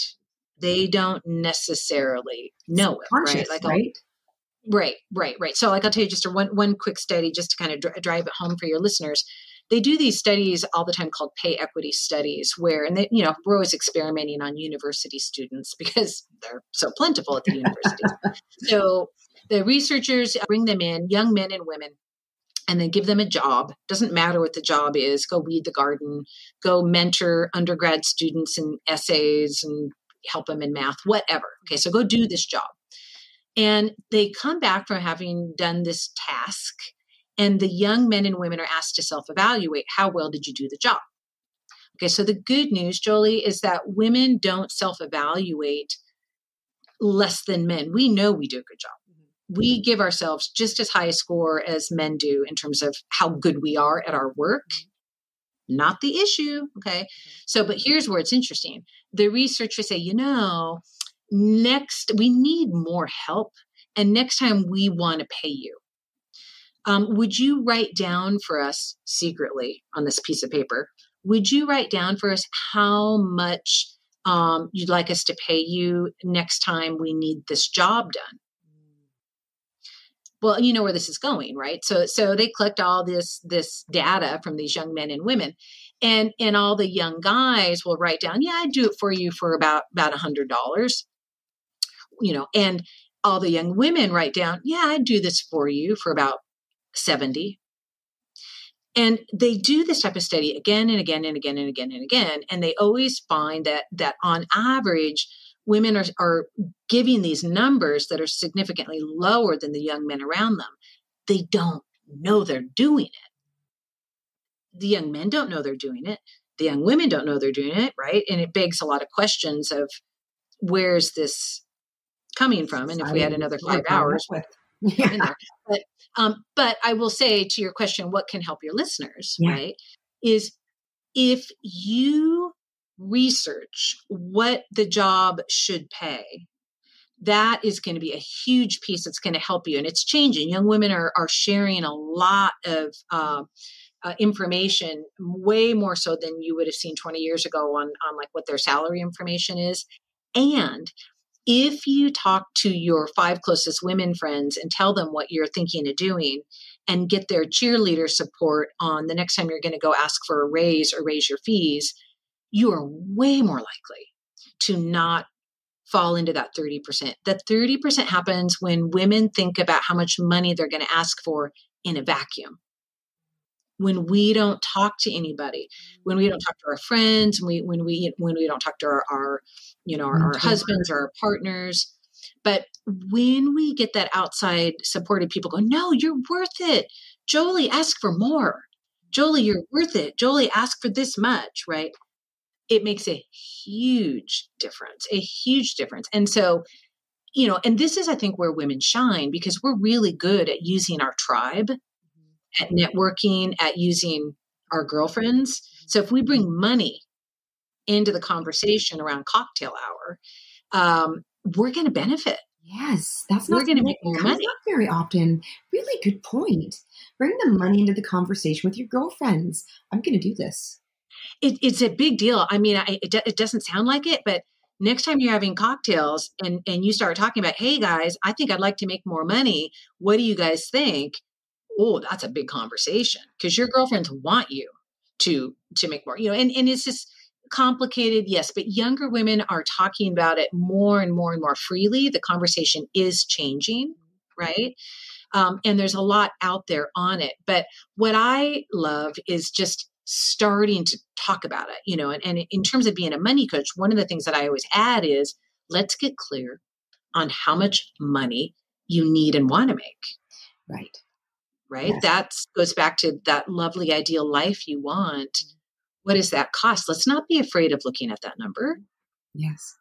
They don't necessarily know it right? Like right? Right, right, right. So, like, I'll tell you just one one quick study, just to kind of dr- drive it home for your listeners. They do these studies all the time called pay equity studies, where and they, you know, we're always experimenting on university students (laughs) because they're so plentiful at the universities. so, the researchers bring them in, young men and women, and then give them a job. Doesn't matter what the job is. Go weed the garden. Go mentor undergrad students in essays and help them in math, whatever. Okay, so go do this job and they come back from having done this task, and the young men and women are asked to self evaluate how well did you do the job? Okay, so the good news, Jolie, is that women don't self evaluate less than men. We know we do a good job. Mm-hmm. We give ourselves just as high a score as men do in terms of how good we are at our work. Mm-hmm. Not the issue. Okay. Mm-hmm. So, but here's where it's interesting. The researchers say, you know, next we need more help and next time we want to pay you. Um, would you write down for us secretly on this piece of paper would you write down for us how much um, you'd like us to pay you next time we need this job done? Well you know where this is going right? So so they collect all this this data from these young men and women and and all the young guys will write down yeah i'd do it for you for about about a hundred dollars you know, and all the young women write down, yeah, I'd do this for you for about 70. And they do this type of study again and again and again and again and again. And they always find that that on average, women are, are giving these numbers that are significantly lower than the young men around them. They don't know they're doing it. The young men don't know they're doing it. The young women don't know they're doing it, right? And it begs a lot of questions of where's this coming from. And if we had another five hours, Yeah. (laughs) But um, but I will say to your question, what can help your listeners, yeah. right? Is if you research what the job should pay, that is going to be a huge piece that's going to help you. And it's changing. Young women are, are sharing a lot of uh, uh, information, way more so than you would have seen 20 years ago on, on like what their salary information is. And if you talk to your five closest women friends and tell them what you're thinking of doing and get their cheerleader support on the next time you're going to go ask for a raise or raise your fees, you are way more likely to not fall into that 30%. That 30% happens when women think about how much money they're going to ask for in a vacuum. When we don't talk to anybody, when we don't mm. talk to our friends, when we when we when we don't talk to our, our you know, our, mm, our husbands or our partners. But when we get that outside supported people go, no, you're worth it. Jolie, ask for more. Jolie, you're worth it. Jolie, ask for this much, right? it makes a huge difference, a huge difference. And so, you know, and this is, I think, where women shine because we're really good at using our tribe. At networking, at using our girlfriends. So if we bring mm-hmm. money into the conversation around cocktail hour, um, we're going to benefit. Yes, that's we're going to make more money. Not very often. Really good point. Bring the money into the conversation with your girlfriends. I'm going to do this it, it's a big deal. I mean, I, it, it doesn't sound like it, but next time you're having cocktails and and you start talking about, hey guys, I think I'd like to make more money. What do you guys think? Oh, that's a big conversation because your girlfriends want you to to make more. You know, and and it's just complicated, yes, but younger women are talking about it more and more and more freely. The conversation is changing, right? Um, and there's a lot out there on it. But what I love is just starting to talk about it, you know, and, and in terms of being a money coach, one of the things that I always add is let's get clear on how much money you need and want to make. Right. Right. Yes. That goes back to that lovely ideal life you want. Mm-hmm. What does that cost? Let's not be afraid of looking at that number. Yes.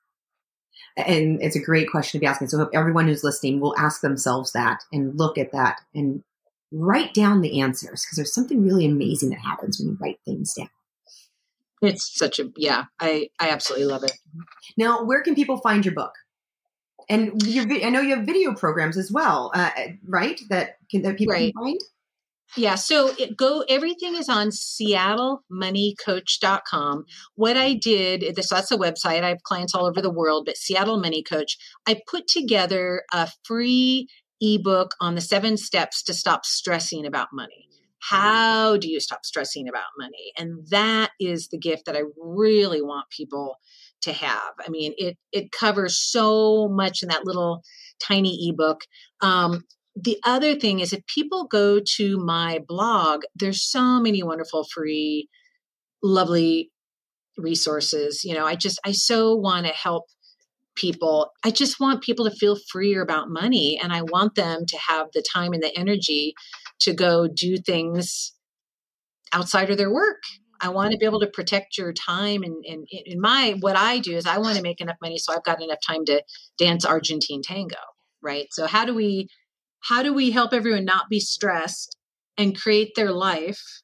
And it's a great question to be asking. So everyone who's listening will ask themselves that and look at that and write down the answers because there's something really amazing that happens when you write things down. It's such a yeah, I I absolutely love it. Now, where can people find your book? And your, I know you have video programs as well, uh, right? That can, that people right. can find. Yeah, so it go everything is on seattlemoneycoach.com. What I did, this that's a website. I have clients all over the world, but Seattle Money Coach, I put together a free ebook on the seven steps to stop stressing about money. How do you stop stressing about money? And that is the gift that I really want people to have. I mean, it it covers so much in that little tiny ebook. Um, the other thing is if people go to my blog, there's so many wonderful free, lovely resources. You know, I just I so want to help people. I just want people to feel freer about money and I want them to have the time and the energy to go do things outside of their work. I want to be able to protect your time and, and in my what I do is I want to make enough money so I've got enough time to dance Argentine tango, right? So how do we how do we help everyone not be stressed and create their life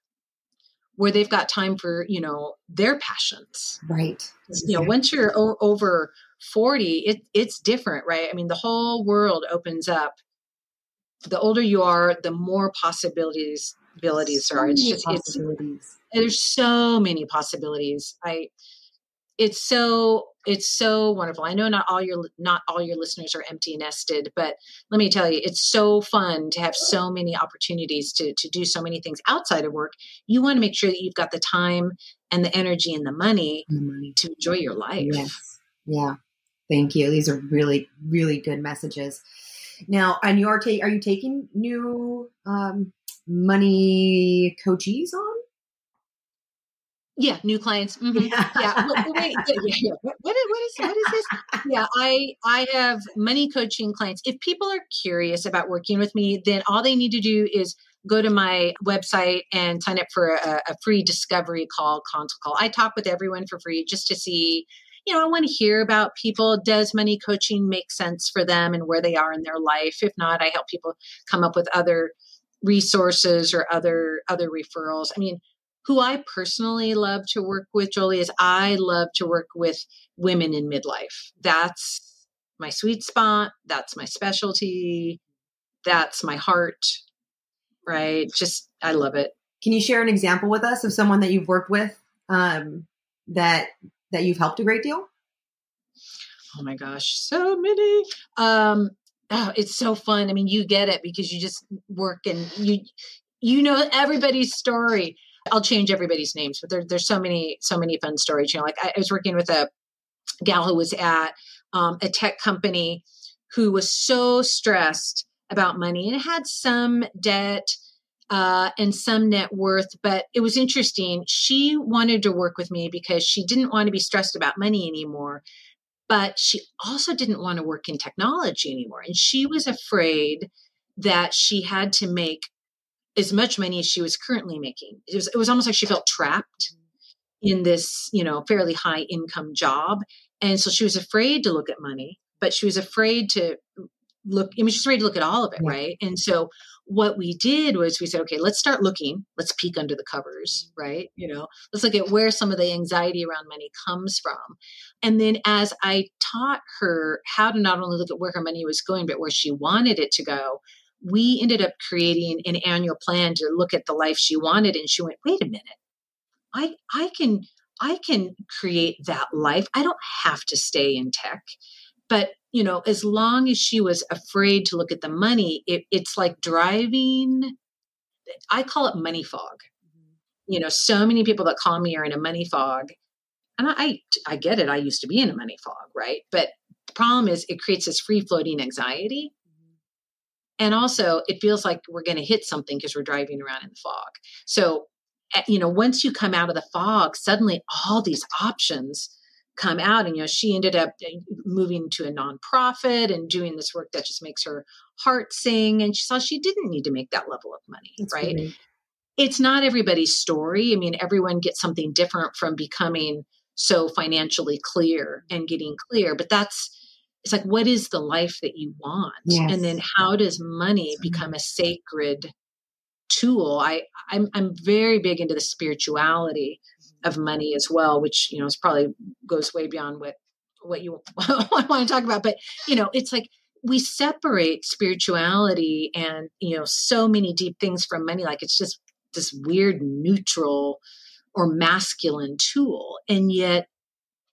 where they've got time for, you know, their passions. Right. You know, once you're o- over 40 it, it's different right i mean the whole world opens up the older you are the more possibilities abilities so are it's just it's there's so many possibilities i it's so it's so wonderful i know not all your not all your listeners are empty nested but let me tell you it's so fun to have so many opportunities to to do so many things outside of work you want to make sure that you've got the time and the energy and the money, the money. to enjoy your life yes yeah Thank you. These are really, really good messages. Now, and you are ta- are you taking new um, money coaches on? Yeah, new clients. (laughs) Mm-hmm. Yeah. yeah. Wait, yeah, yeah. What, what is what is this? Yeah, I I have money coaching clients. If people are curious about working with me, then all they need to do is go to my website and sign up for a, a free discovery call, consult call. I talk with everyone for free just to see you know, I want to hear about people. Does money coaching make sense for them and where they are in their life? If not, I help people come up with other resources or other other referrals. I mean, who I personally love to work with, Jolie, is I love to work with women in midlife. That's my sweet spot. That's my specialty. That's my heart. Right. Just, I love it. Can you share an example with us of someone that you've worked with um, that that you've helped a great deal? Oh my gosh, so many. Um, oh, it's so fun. I mean, you get it because you just work and you you know everybody's story. I'll change everybody's names, but there, there's so many so many fun stories. You know, like I, I was working with a gal who was at um, a tech company who was so stressed about money and had some debt uh, and some net worth. But it was interesting. She wanted to work with me because she didn't want to be stressed about money anymore. But she also didn't want to work in technology anymore. And she was afraid that she had to make as much money as she was currently making. It was, it was almost like she felt trapped in this, you know, fairly high income job. And so she was afraid to look at money, but she was afraid to look, I mean, she's afraid to look at all of it, yeah. right? And so what we did was we said, okay, let's start looking. Let's peek under the covers, right? You know, let's look at where some of the anxiety around money comes from. And then as I taught her how to not only look at where her money was going, but where she wanted it to go, we ended up creating an annual plan to look at the life she wanted. And she went, wait a minute, I, I can, I can create that life. I don't have to stay in tech. But you know, as long as she was afraid to look at the money, it, it's like driving. I call it money fog. Mm-hmm. You know, so many people that call me are in a money fog, and I, I get it. I used to be in a money fog, right? But the problem is, it creates this free floating anxiety. And also it feels like we're going to hit something because we're driving around in the fog. So, eh, you know, once you come out of the fog, suddenly all these options come out and you know she ended up uh, moving to a nonprofit and doing this work that just makes her heart sing and she saw she didn't need to make that level of money That's right great. it's not everybody's story i mean everyone gets something different from becoming so financially clear and getting clear but that's it's like what is the life that you want yes. and then how does money become a sacred tool i i'm, I'm very big into the spirituality of mm-hmm. money as well, which you know is probably goes way beyond what what you (laughs) want to talk about. But you know, it's like we separate spirituality and you know so many deep things from money. Like it's just this weird neutral or masculine tool, and yet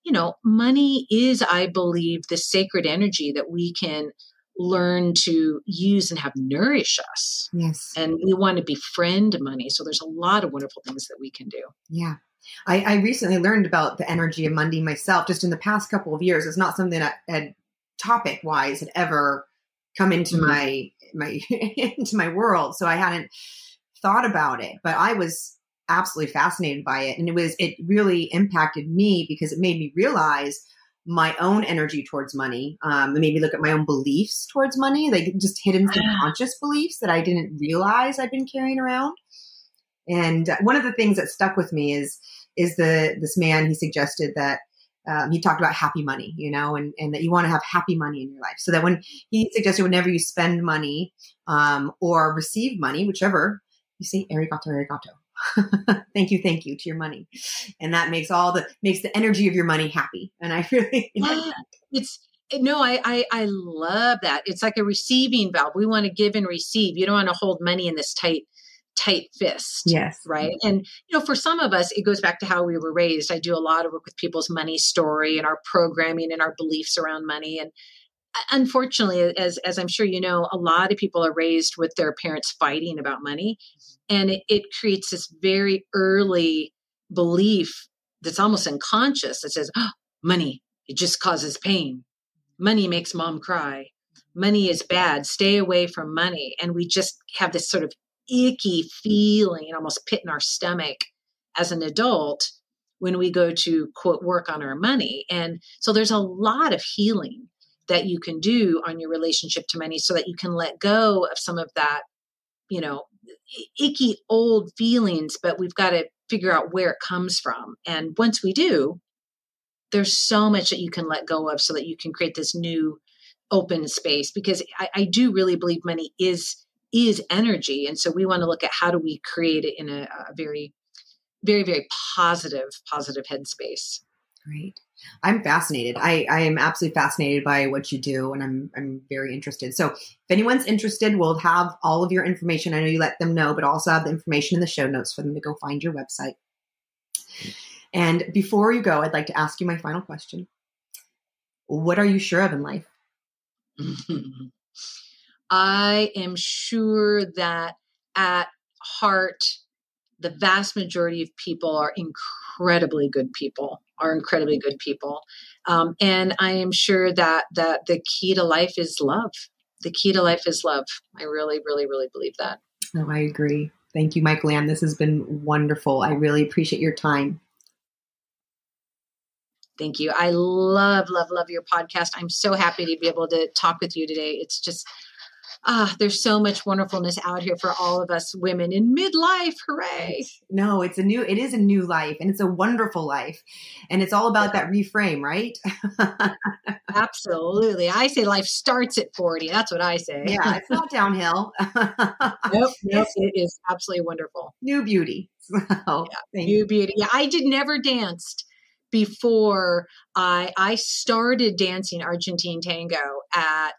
you know, money is, I believe, the sacred energy that we can learn to use and have nourish us. Yes. And we want to befriend money. So there's a lot of wonderful things that we can do. Yeah. I, I recently learned about the energy of money myself just in the past couple of years. It's not something that had topic wise had ever come into mm-hmm. my my (laughs) into my world. So I hadn't thought about it, but I was absolutely fascinated by it. And it was it really impacted me because it made me realize my own energy towards money. Um, it made me look at my own beliefs towards money, like just hidden subconscious beliefs that I didn't realize I'd been carrying around. And one of the things that stuck with me is is the this man he suggested that um, he talked about happy money, you know, and, and that you want to have happy money in your life. So that when he suggested whenever you spend money um, or receive money, whichever, you say arigato, arigato. (laughs) thank you, thank you to your money, and that makes all the makes the energy of your money happy. And I (laughs) really yeah, it's no, I, I I love that. It's like a receiving valve. We want to give and receive. You don't want to hold money in this tight tight fist. Yes. Right. And, you know, for some of us, it goes back to how we were raised. I do a lot of work with people's money story and our programming and our beliefs around money. And Uh, unfortunately, as, as I'm sure you know, a lot of people are raised with their parents fighting about money. Mm-hmm. And it, it creates this very early belief that's almost unconscious that says, oh, money, it just causes pain. Money makes mom cry mm-hmm. money is bad stay away from money and we just have this sort of icky feeling, almost pit in our stomach as an adult when we go to quote work on our money. And so there's a lot of healing that you can do on your relationship to money so that you can let go of some of that, you know, icky old feelings, but we've got to figure out where it comes from. And once we do, there's so much that you can let go of so that you can create this new open space because I, I do really believe money is is energy. And so we want to look at how do we create it in a, a very very very positive positive headspace. Great i'm fascinated. I i am absolutely fascinated by what you do and i'm i'm very interested. So if anyone's interested we'll have all of your information. I know you let them know but also have the information in the show notes for them to go find your website. And before you go i'd like to ask you my final question. What are you sure of in life? (laughs) I am sure that at heart, the vast majority of people are incredibly good people are incredibly good people. Um, and i am sure that that the key to life is love. The key to life is love. I really really really believe that. Oh i agree. Thank you Mikelann. This has been wonderful. I really appreciate your time. Thank you. I love, love, love your podcast. I'm so happy to be able to talk with you today. It's just, ah, there's so much wonderfulness out here for all of us women in midlife. Hooray. No, it's a new, it is a new life and it's a wonderful life. And it's all about that reframe, right? (laughs) Absolutely. I say life starts at 40. That's what I say. Yeah, it's not downhill. (laughs) nope, nope. It is absolutely wonderful. New beauty. So, yeah, new you. beauty. Yeah, I did never danced before I I started dancing Argentine tango at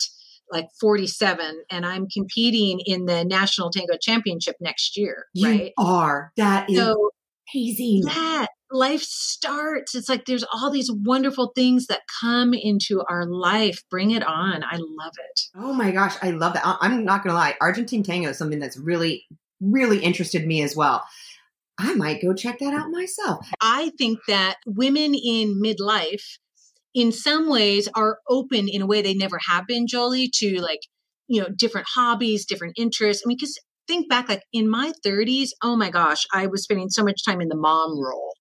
like 47 and I'm competing in the National Tango Championship next year. You right? are. That is so, amazing. That life starts. It's like there's all these wonderful things that come into our life. Bring it on. I love it. Oh my gosh, I love that. I'm not gonna lie, Argentine tango is something that's really, really interested me as well. I might go check that out myself. I think that women in midlife, in some ways, are open in a way they never have been, Jolie, to like, you know, different hobbies, different interests. I mean, because think back, like in my 30s, oh my gosh, I was spending so much time in the mom role,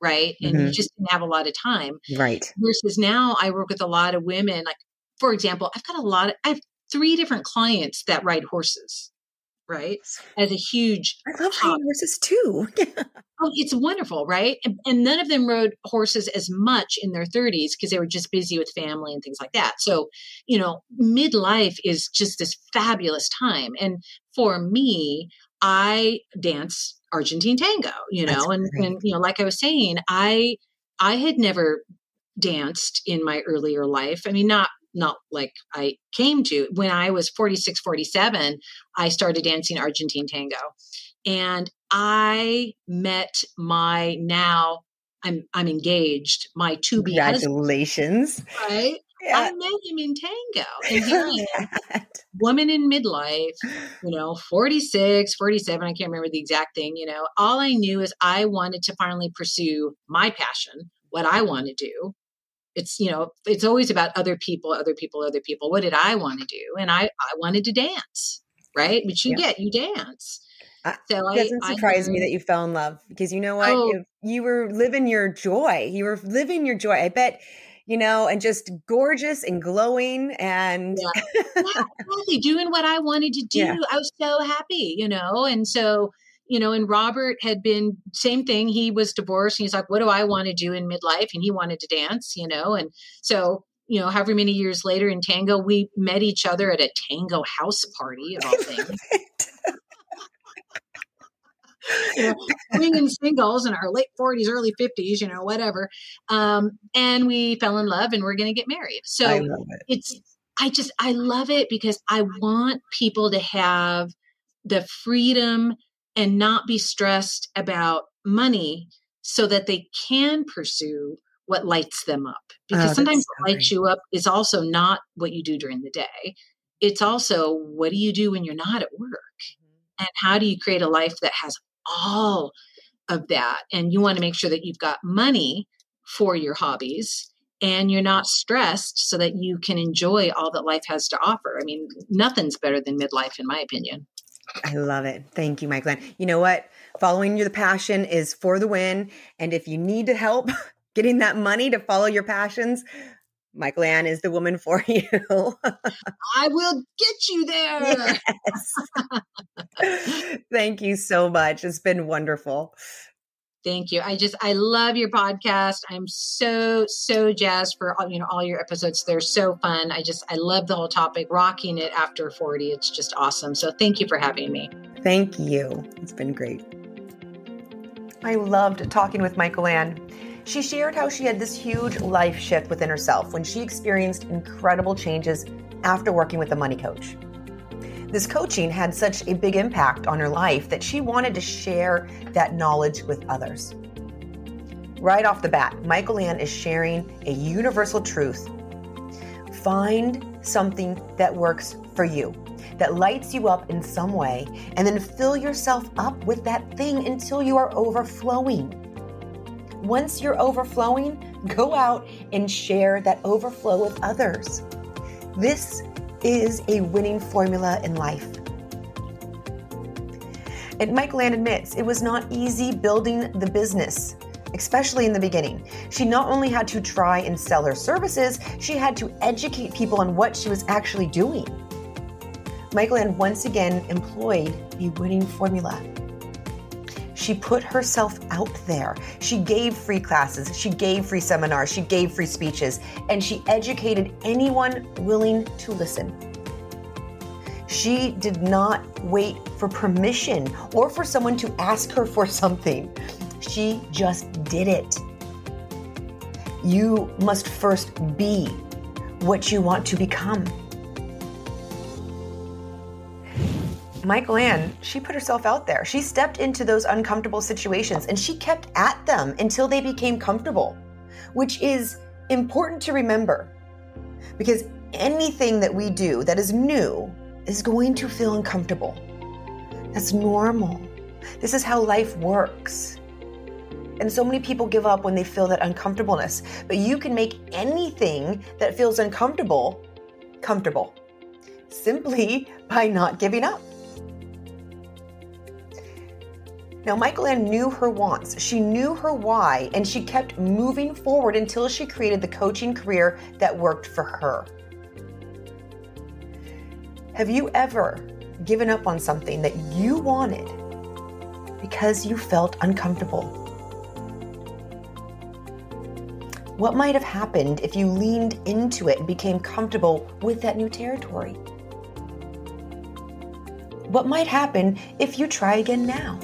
right? And mm-hmm. you just didn't have a lot of time. Right. Versus now, I work with a lot of women. Like, for example, I've got a lot of, I have three different clients that ride horses right? As a huge. I love riding horses too. (laughs) oh, it's wonderful, right? And, and, none of them rode horses as much in their 30s because they were just busy with family and things like that. So, you know, midlife is just this fabulous time. And for me, I dance Argentine tango, you know, and, and, you know, like I was saying, I, I had never danced in my earlier life. I mean, not not like I came to. When I was 46, 47, I started dancing Argentine tango. And I met my now I'm I'm engaged, my to be Congratulations. Husband, right? Yeah. I met him in tango. And am, (laughs) woman in midlife, you know, 46, 47, I can't remember the exact thing, you know. All I knew is I wanted to finally pursue my passion, what I want to do it's you know it's always about other people other people other people what did i want to do and i i wanted to dance right which you yeah. get you dance so it doesn't I, surprise I, me that you fell in love because you know what oh, you, you were living your joy you were living your joy i bet you know, and just gorgeous and glowing and yeah. (laughs) yeah, exactly. doing what I wanted to do. I was so happy, you know, and so you know, and Robert had been same thing. He was divorced and he's like, what do I want to do in midlife? And he wanted to dance, you know, and so you know, however many years later in tango, we met each other at a tango house party of all things. (laughs) you know, swinging singles in our late 40s, early 50s, you know, whatever. Um, and we fell in love and we're going to get married. So it. it's, I just, I love it because I want people to have the freedom and not be stressed about money so that they can pursue what lights them up. Because oh, sometimes what lights you up is also not what you do during the day. It's also what do you do when you're not at work? Mm-hmm. And how do you create a life that has all of that? And you want to make sure that you've got money for your hobbies and you're not stressed so that you can enjoy all that life has to offer. I mean, nothing's better than midlife, in my opinion. I love it. Thank you, Michael. You know what? Following your passion is for the win. And if you need to help (laughs) getting that money to follow your passions, Mikelann is the woman for (laughs) you. I will get you there. Yes. (laughs) Thank you so much. It's been wonderful. Thank you. I just I love your podcast. I'm so so jazzed for all, you know all your episodes. They're so fun. I just I love the whole topic. Rocking it after 40. It's just awesome. So thank you for having me. Thank you. It's been great. I loved talking with Mikelann. She shared how she had this huge life shift within herself when she experienced incredible changes after working with a money coach. This coaching had such a big impact on her life that she wanted to share that knowledge with others. Right off the bat, Mikelann is sharing a universal truth. Find something that works for you, that lights you up in some way, and then fill yourself up with that thing until you are overflowing. Once you're overflowing, go out and share that overflow with others. This is a winning formula in life. And Mikelann admits it was not easy building the business, especially in the beginning. She not only had to try and sell her services, she had to educate people on what she was actually doing. Mikelann once again employed a winning formula. She put herself out there. She gave free classes, she gave free seminars, she gave free speeches, and she educated anyone willing to listen. She did not wait for permission or for someone to ask her for something. She just did it. You must first be what you want to become. Mikelann, she put herself out there. She stepped into those uncomfortable situations and she kept at them until they became comfortable, which is important to remember because anything that we do that is new is going to feel uncomfortable. That's normal. This is how life works. And so many people give up when they feel that uncomfortableness. But you can make anything that feels uncomfortable comfortable simply (laughs) by not giving up. Now, Michael knew her wants, she knew her why, and she kept moving forward until she created the coaching career that worked for her. Have you ever given up on something that you wanted because you felt uncomfortable? What might have happened if you leaned into it and became comfortable with that new territory? What might happen if you try again now?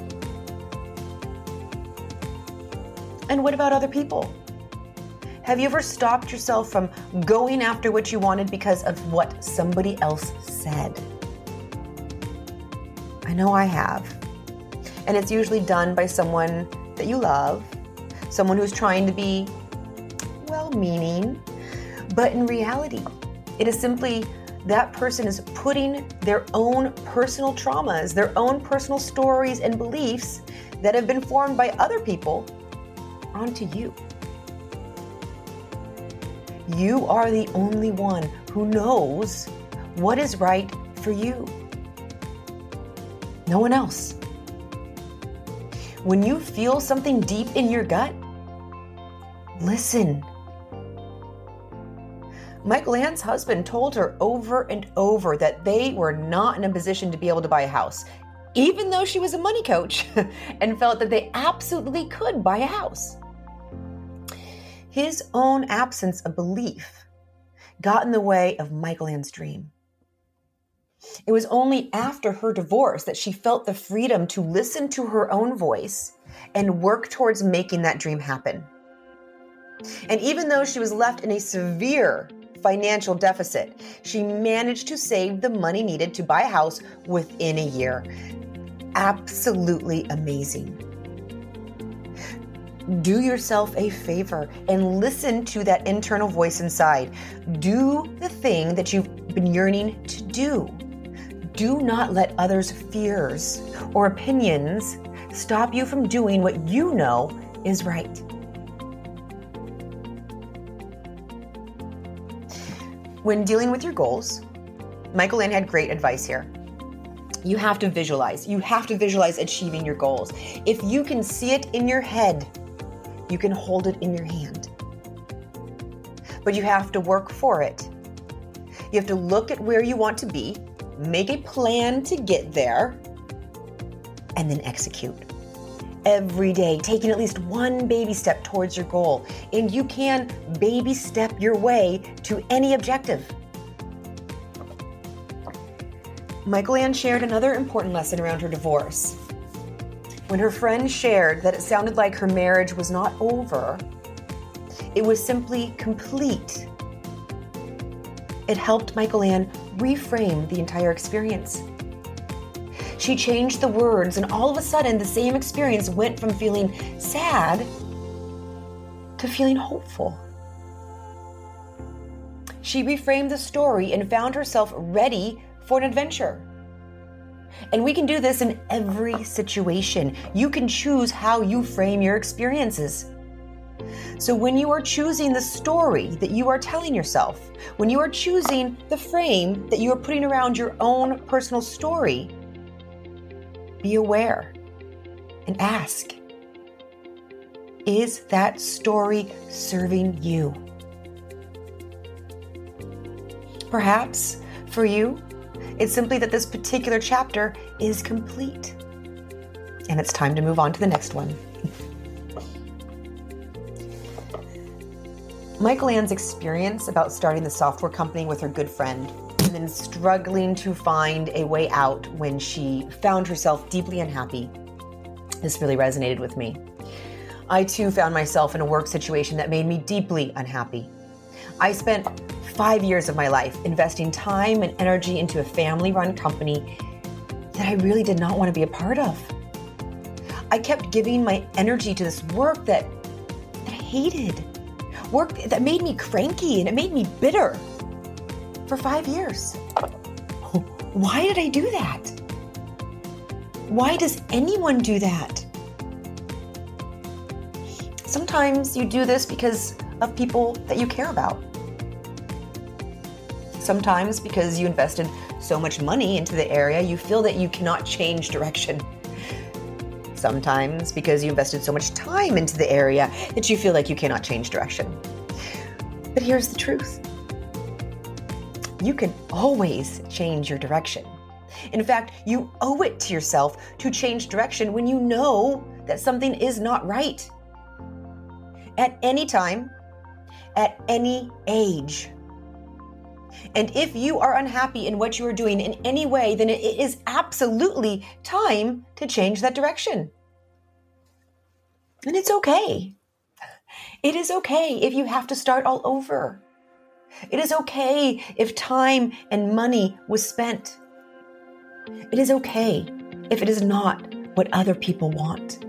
And what about other people? Have you ever stopped yourself from going after what you wanted because of what somebody else said? I know I have. And it's usually done by someone that you love, someone who's trying to be well meaning. But in reality, it is simply that person is putting their own personal traumas, their own personal stories and beliefs that have been formed by other people onto you. You are the only one who knows what is right for you. No one else. When you feel something deep in your gut, listen. Mikelann's husband told her over and over that they were not in a position to be able to buy a house, even though she was a money coach (laughs) and felt that they absolutely could buy a house. His own absence of belief got in the way of Mikelann's dream. It was only after her divorce that she felt the freedom to listen to her own voice and work towards making that dream happen. And even though she was left in a severe financial deficit, she managed to save the money needed to buy a house within a year. Absolutely amazing do yourself a favor and listen to that internal voice inside. Do the thing that you've been yearning to do. Do not let others' fears or opinions stop you from doing what you know is right. When dealing with your goals, Mikelann had great advice here. You have to visualize. You have to visualize achieving your goals. If you can see it in your head, you can hold it in your hand. But you have to work for it. You have to look at where you want to be, make a plan to get there, and then execute. every day, taking at least one baby step towards your goal, and you can baby step your way to any objective. Mikelann shared another important lesson around her divorce. When her friend shared that it sounded like her marriage was not over, it was simply complete. It helped Mikelann reframe the entire experience. She changed the words, and all of a sudden, the same experience went from feeling sad to feeling hopeful. She reframed the story and found herself ready for an adventure. And we can do this in every situation. You can choose how you frame your experiences. So, when you are choosing the story that you are telling yourself, when you are choosing the frame that you are putting around your own personal story, be aware and ask Is that story serving you? Perhaps for you, it's simply that this particular chapter is complete. And it's time to move on to the next one. Mikelann's experience about starting the software company with her good friend and then struggling to find a way out when she found herself deeply unhappy. This really resonated with me. I too found myself in a work situation that made me deeply unhappy. I spent five years of my life investing time and energy into a family run company that I really did not want to be a part of. I kept giving my energy to this work that, that I hated work that made me cranky and it made me bitter for five years. Why did I do that? Why does anyone do that? Sometimes you do this because of people that you care about. Sometimes because you invested so much money into the area, you feel that you cannot change direction. Sometimes because you invested so much time into the area that you feel like you cannot change direction. But here's the truth you can always change your direction. In fact, you owe it to yourself to change direction when you know that something is not right. At any time, at any age. And if you are unhappy in what you are doing in any way, then it is absolutely time to change that direction. And it's okay. It is okay if you have to start all over. It is okay if time and money was spent. It is okay if it is not what other people want.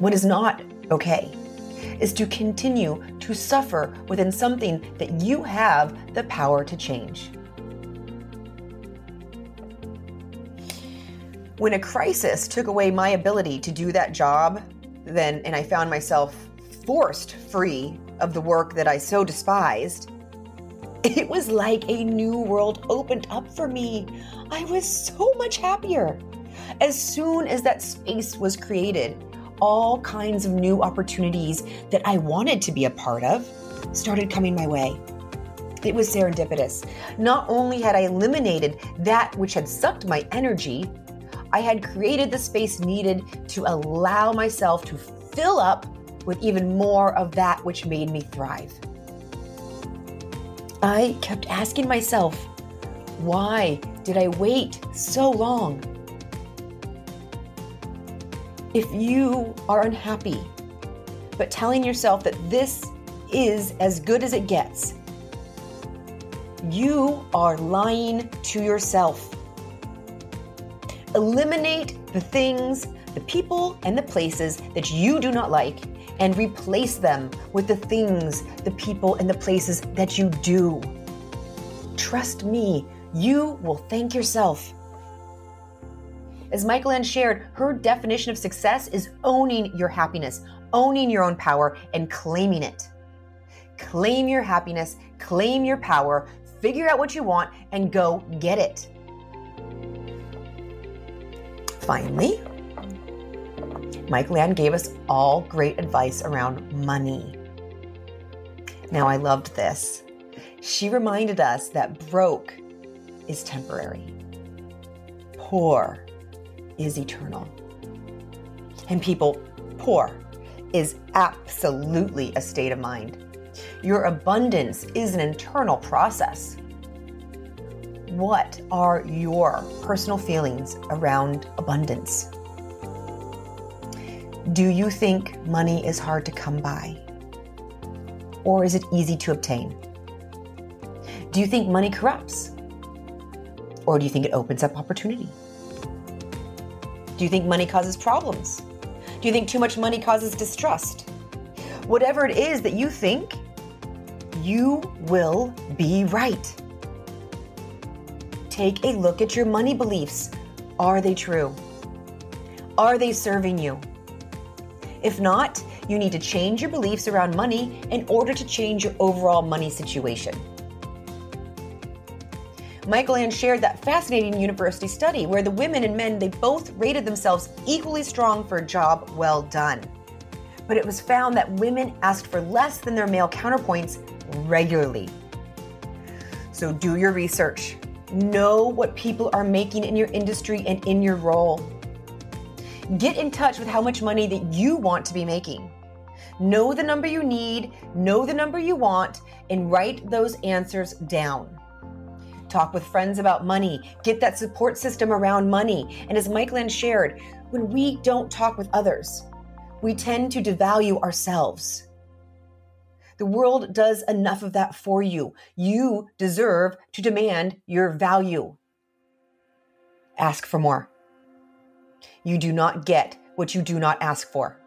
What is not okay is to continue to suffer within something that you have the power to change. When a crisis took away my ability to do that job, then and I found myself forced free of the work that I so despised, (laughs) it was like a new world opened up for me. I was so much happier. As soon as that space was created, all kinds of new opportunities that I wanted to be a part of started coming my way. It was serendipitous. Not only had I eliminated that which had sucked my energy, I had created the space needed to allow myself to fill up with even more of that which made me thrive. I kept asking myself, why did I wait so long? If you are unhappy, but telling yourself that this is as good as it gets, you are lying to yourself. Eliminate the things, the people, and the places that you do not like and replace them with the things, the people, and the places that you do. Trust me, you will thank yourself. As Mikelann shared, her definition of success is owning your happiness, owning your own power, and claiming it. Claim your happiness, claim your power, figure out what you want, and go get it. Finally, Mikelann gave us all great advice around money. Now, I loved this. She reminded us that broke is temporary, poor is eternal. and people poor is absolutely a state of mind. Your abundance is an internal process. What are your personal feelings around abundance? Do you think money is hard to come by? Or is it easy to obtain? Do you think money corrupts? Or do you think it opens up opportunity? Do you think money causes problems? Do you think too much money causes distrust? Whatever it is that you think, you will be right. Take a look at your money beliefs. Are they true? Are they serving you? If not, you need to change your beliefs around money in order to change your overall money situation. Mikelann shared that fascinating university study where the women and men they both rated themselves equally strong for a job well done. But it was found that women asked for less than their male counterpoints regularly. So do your research. Know what people are making in your industry and in your role. Get in touch with how much money that you want to be making. Know the number you need, know the number you want, and write those answers down. Talk with friends about money. Get that support system around money. And as Mikelann shared, when we don't talk with others, we tend to devalue ourselves. The world does enough of that for you. You deserve to demand your value. Ask for more. You do not get what you do not ask for.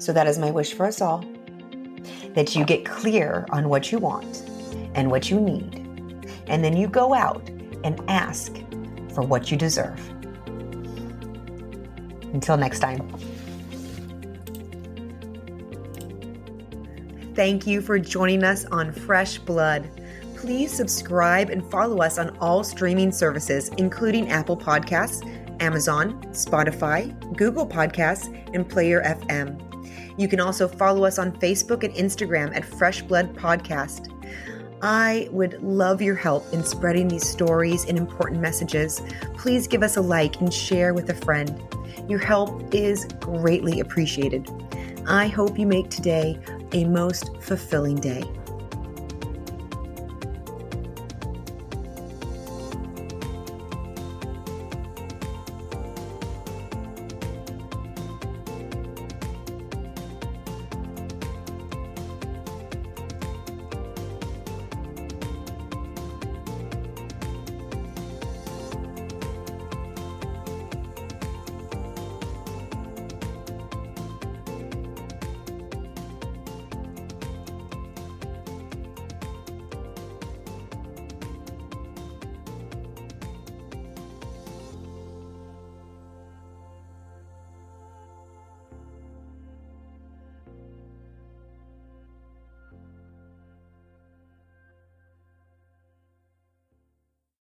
So, that is my wish for us all that you get clear on what you want and what you need. And then you go out and ask for what you deserve. Until next time. Thank you for joining us on Fresh Blood. Please subscribe and follow us on all streaming services, including Apple Podcasts, Amazon, Spotify, Google Podcasts, and Player FM. You can also follow us on Facebook and Instagram at Fresh Blood Podcast. I would love your help in spreading these stories and important messages. Please give us a like and share with a friend. Your help is greatly appreciated. I hope you make today a most fulfilling day.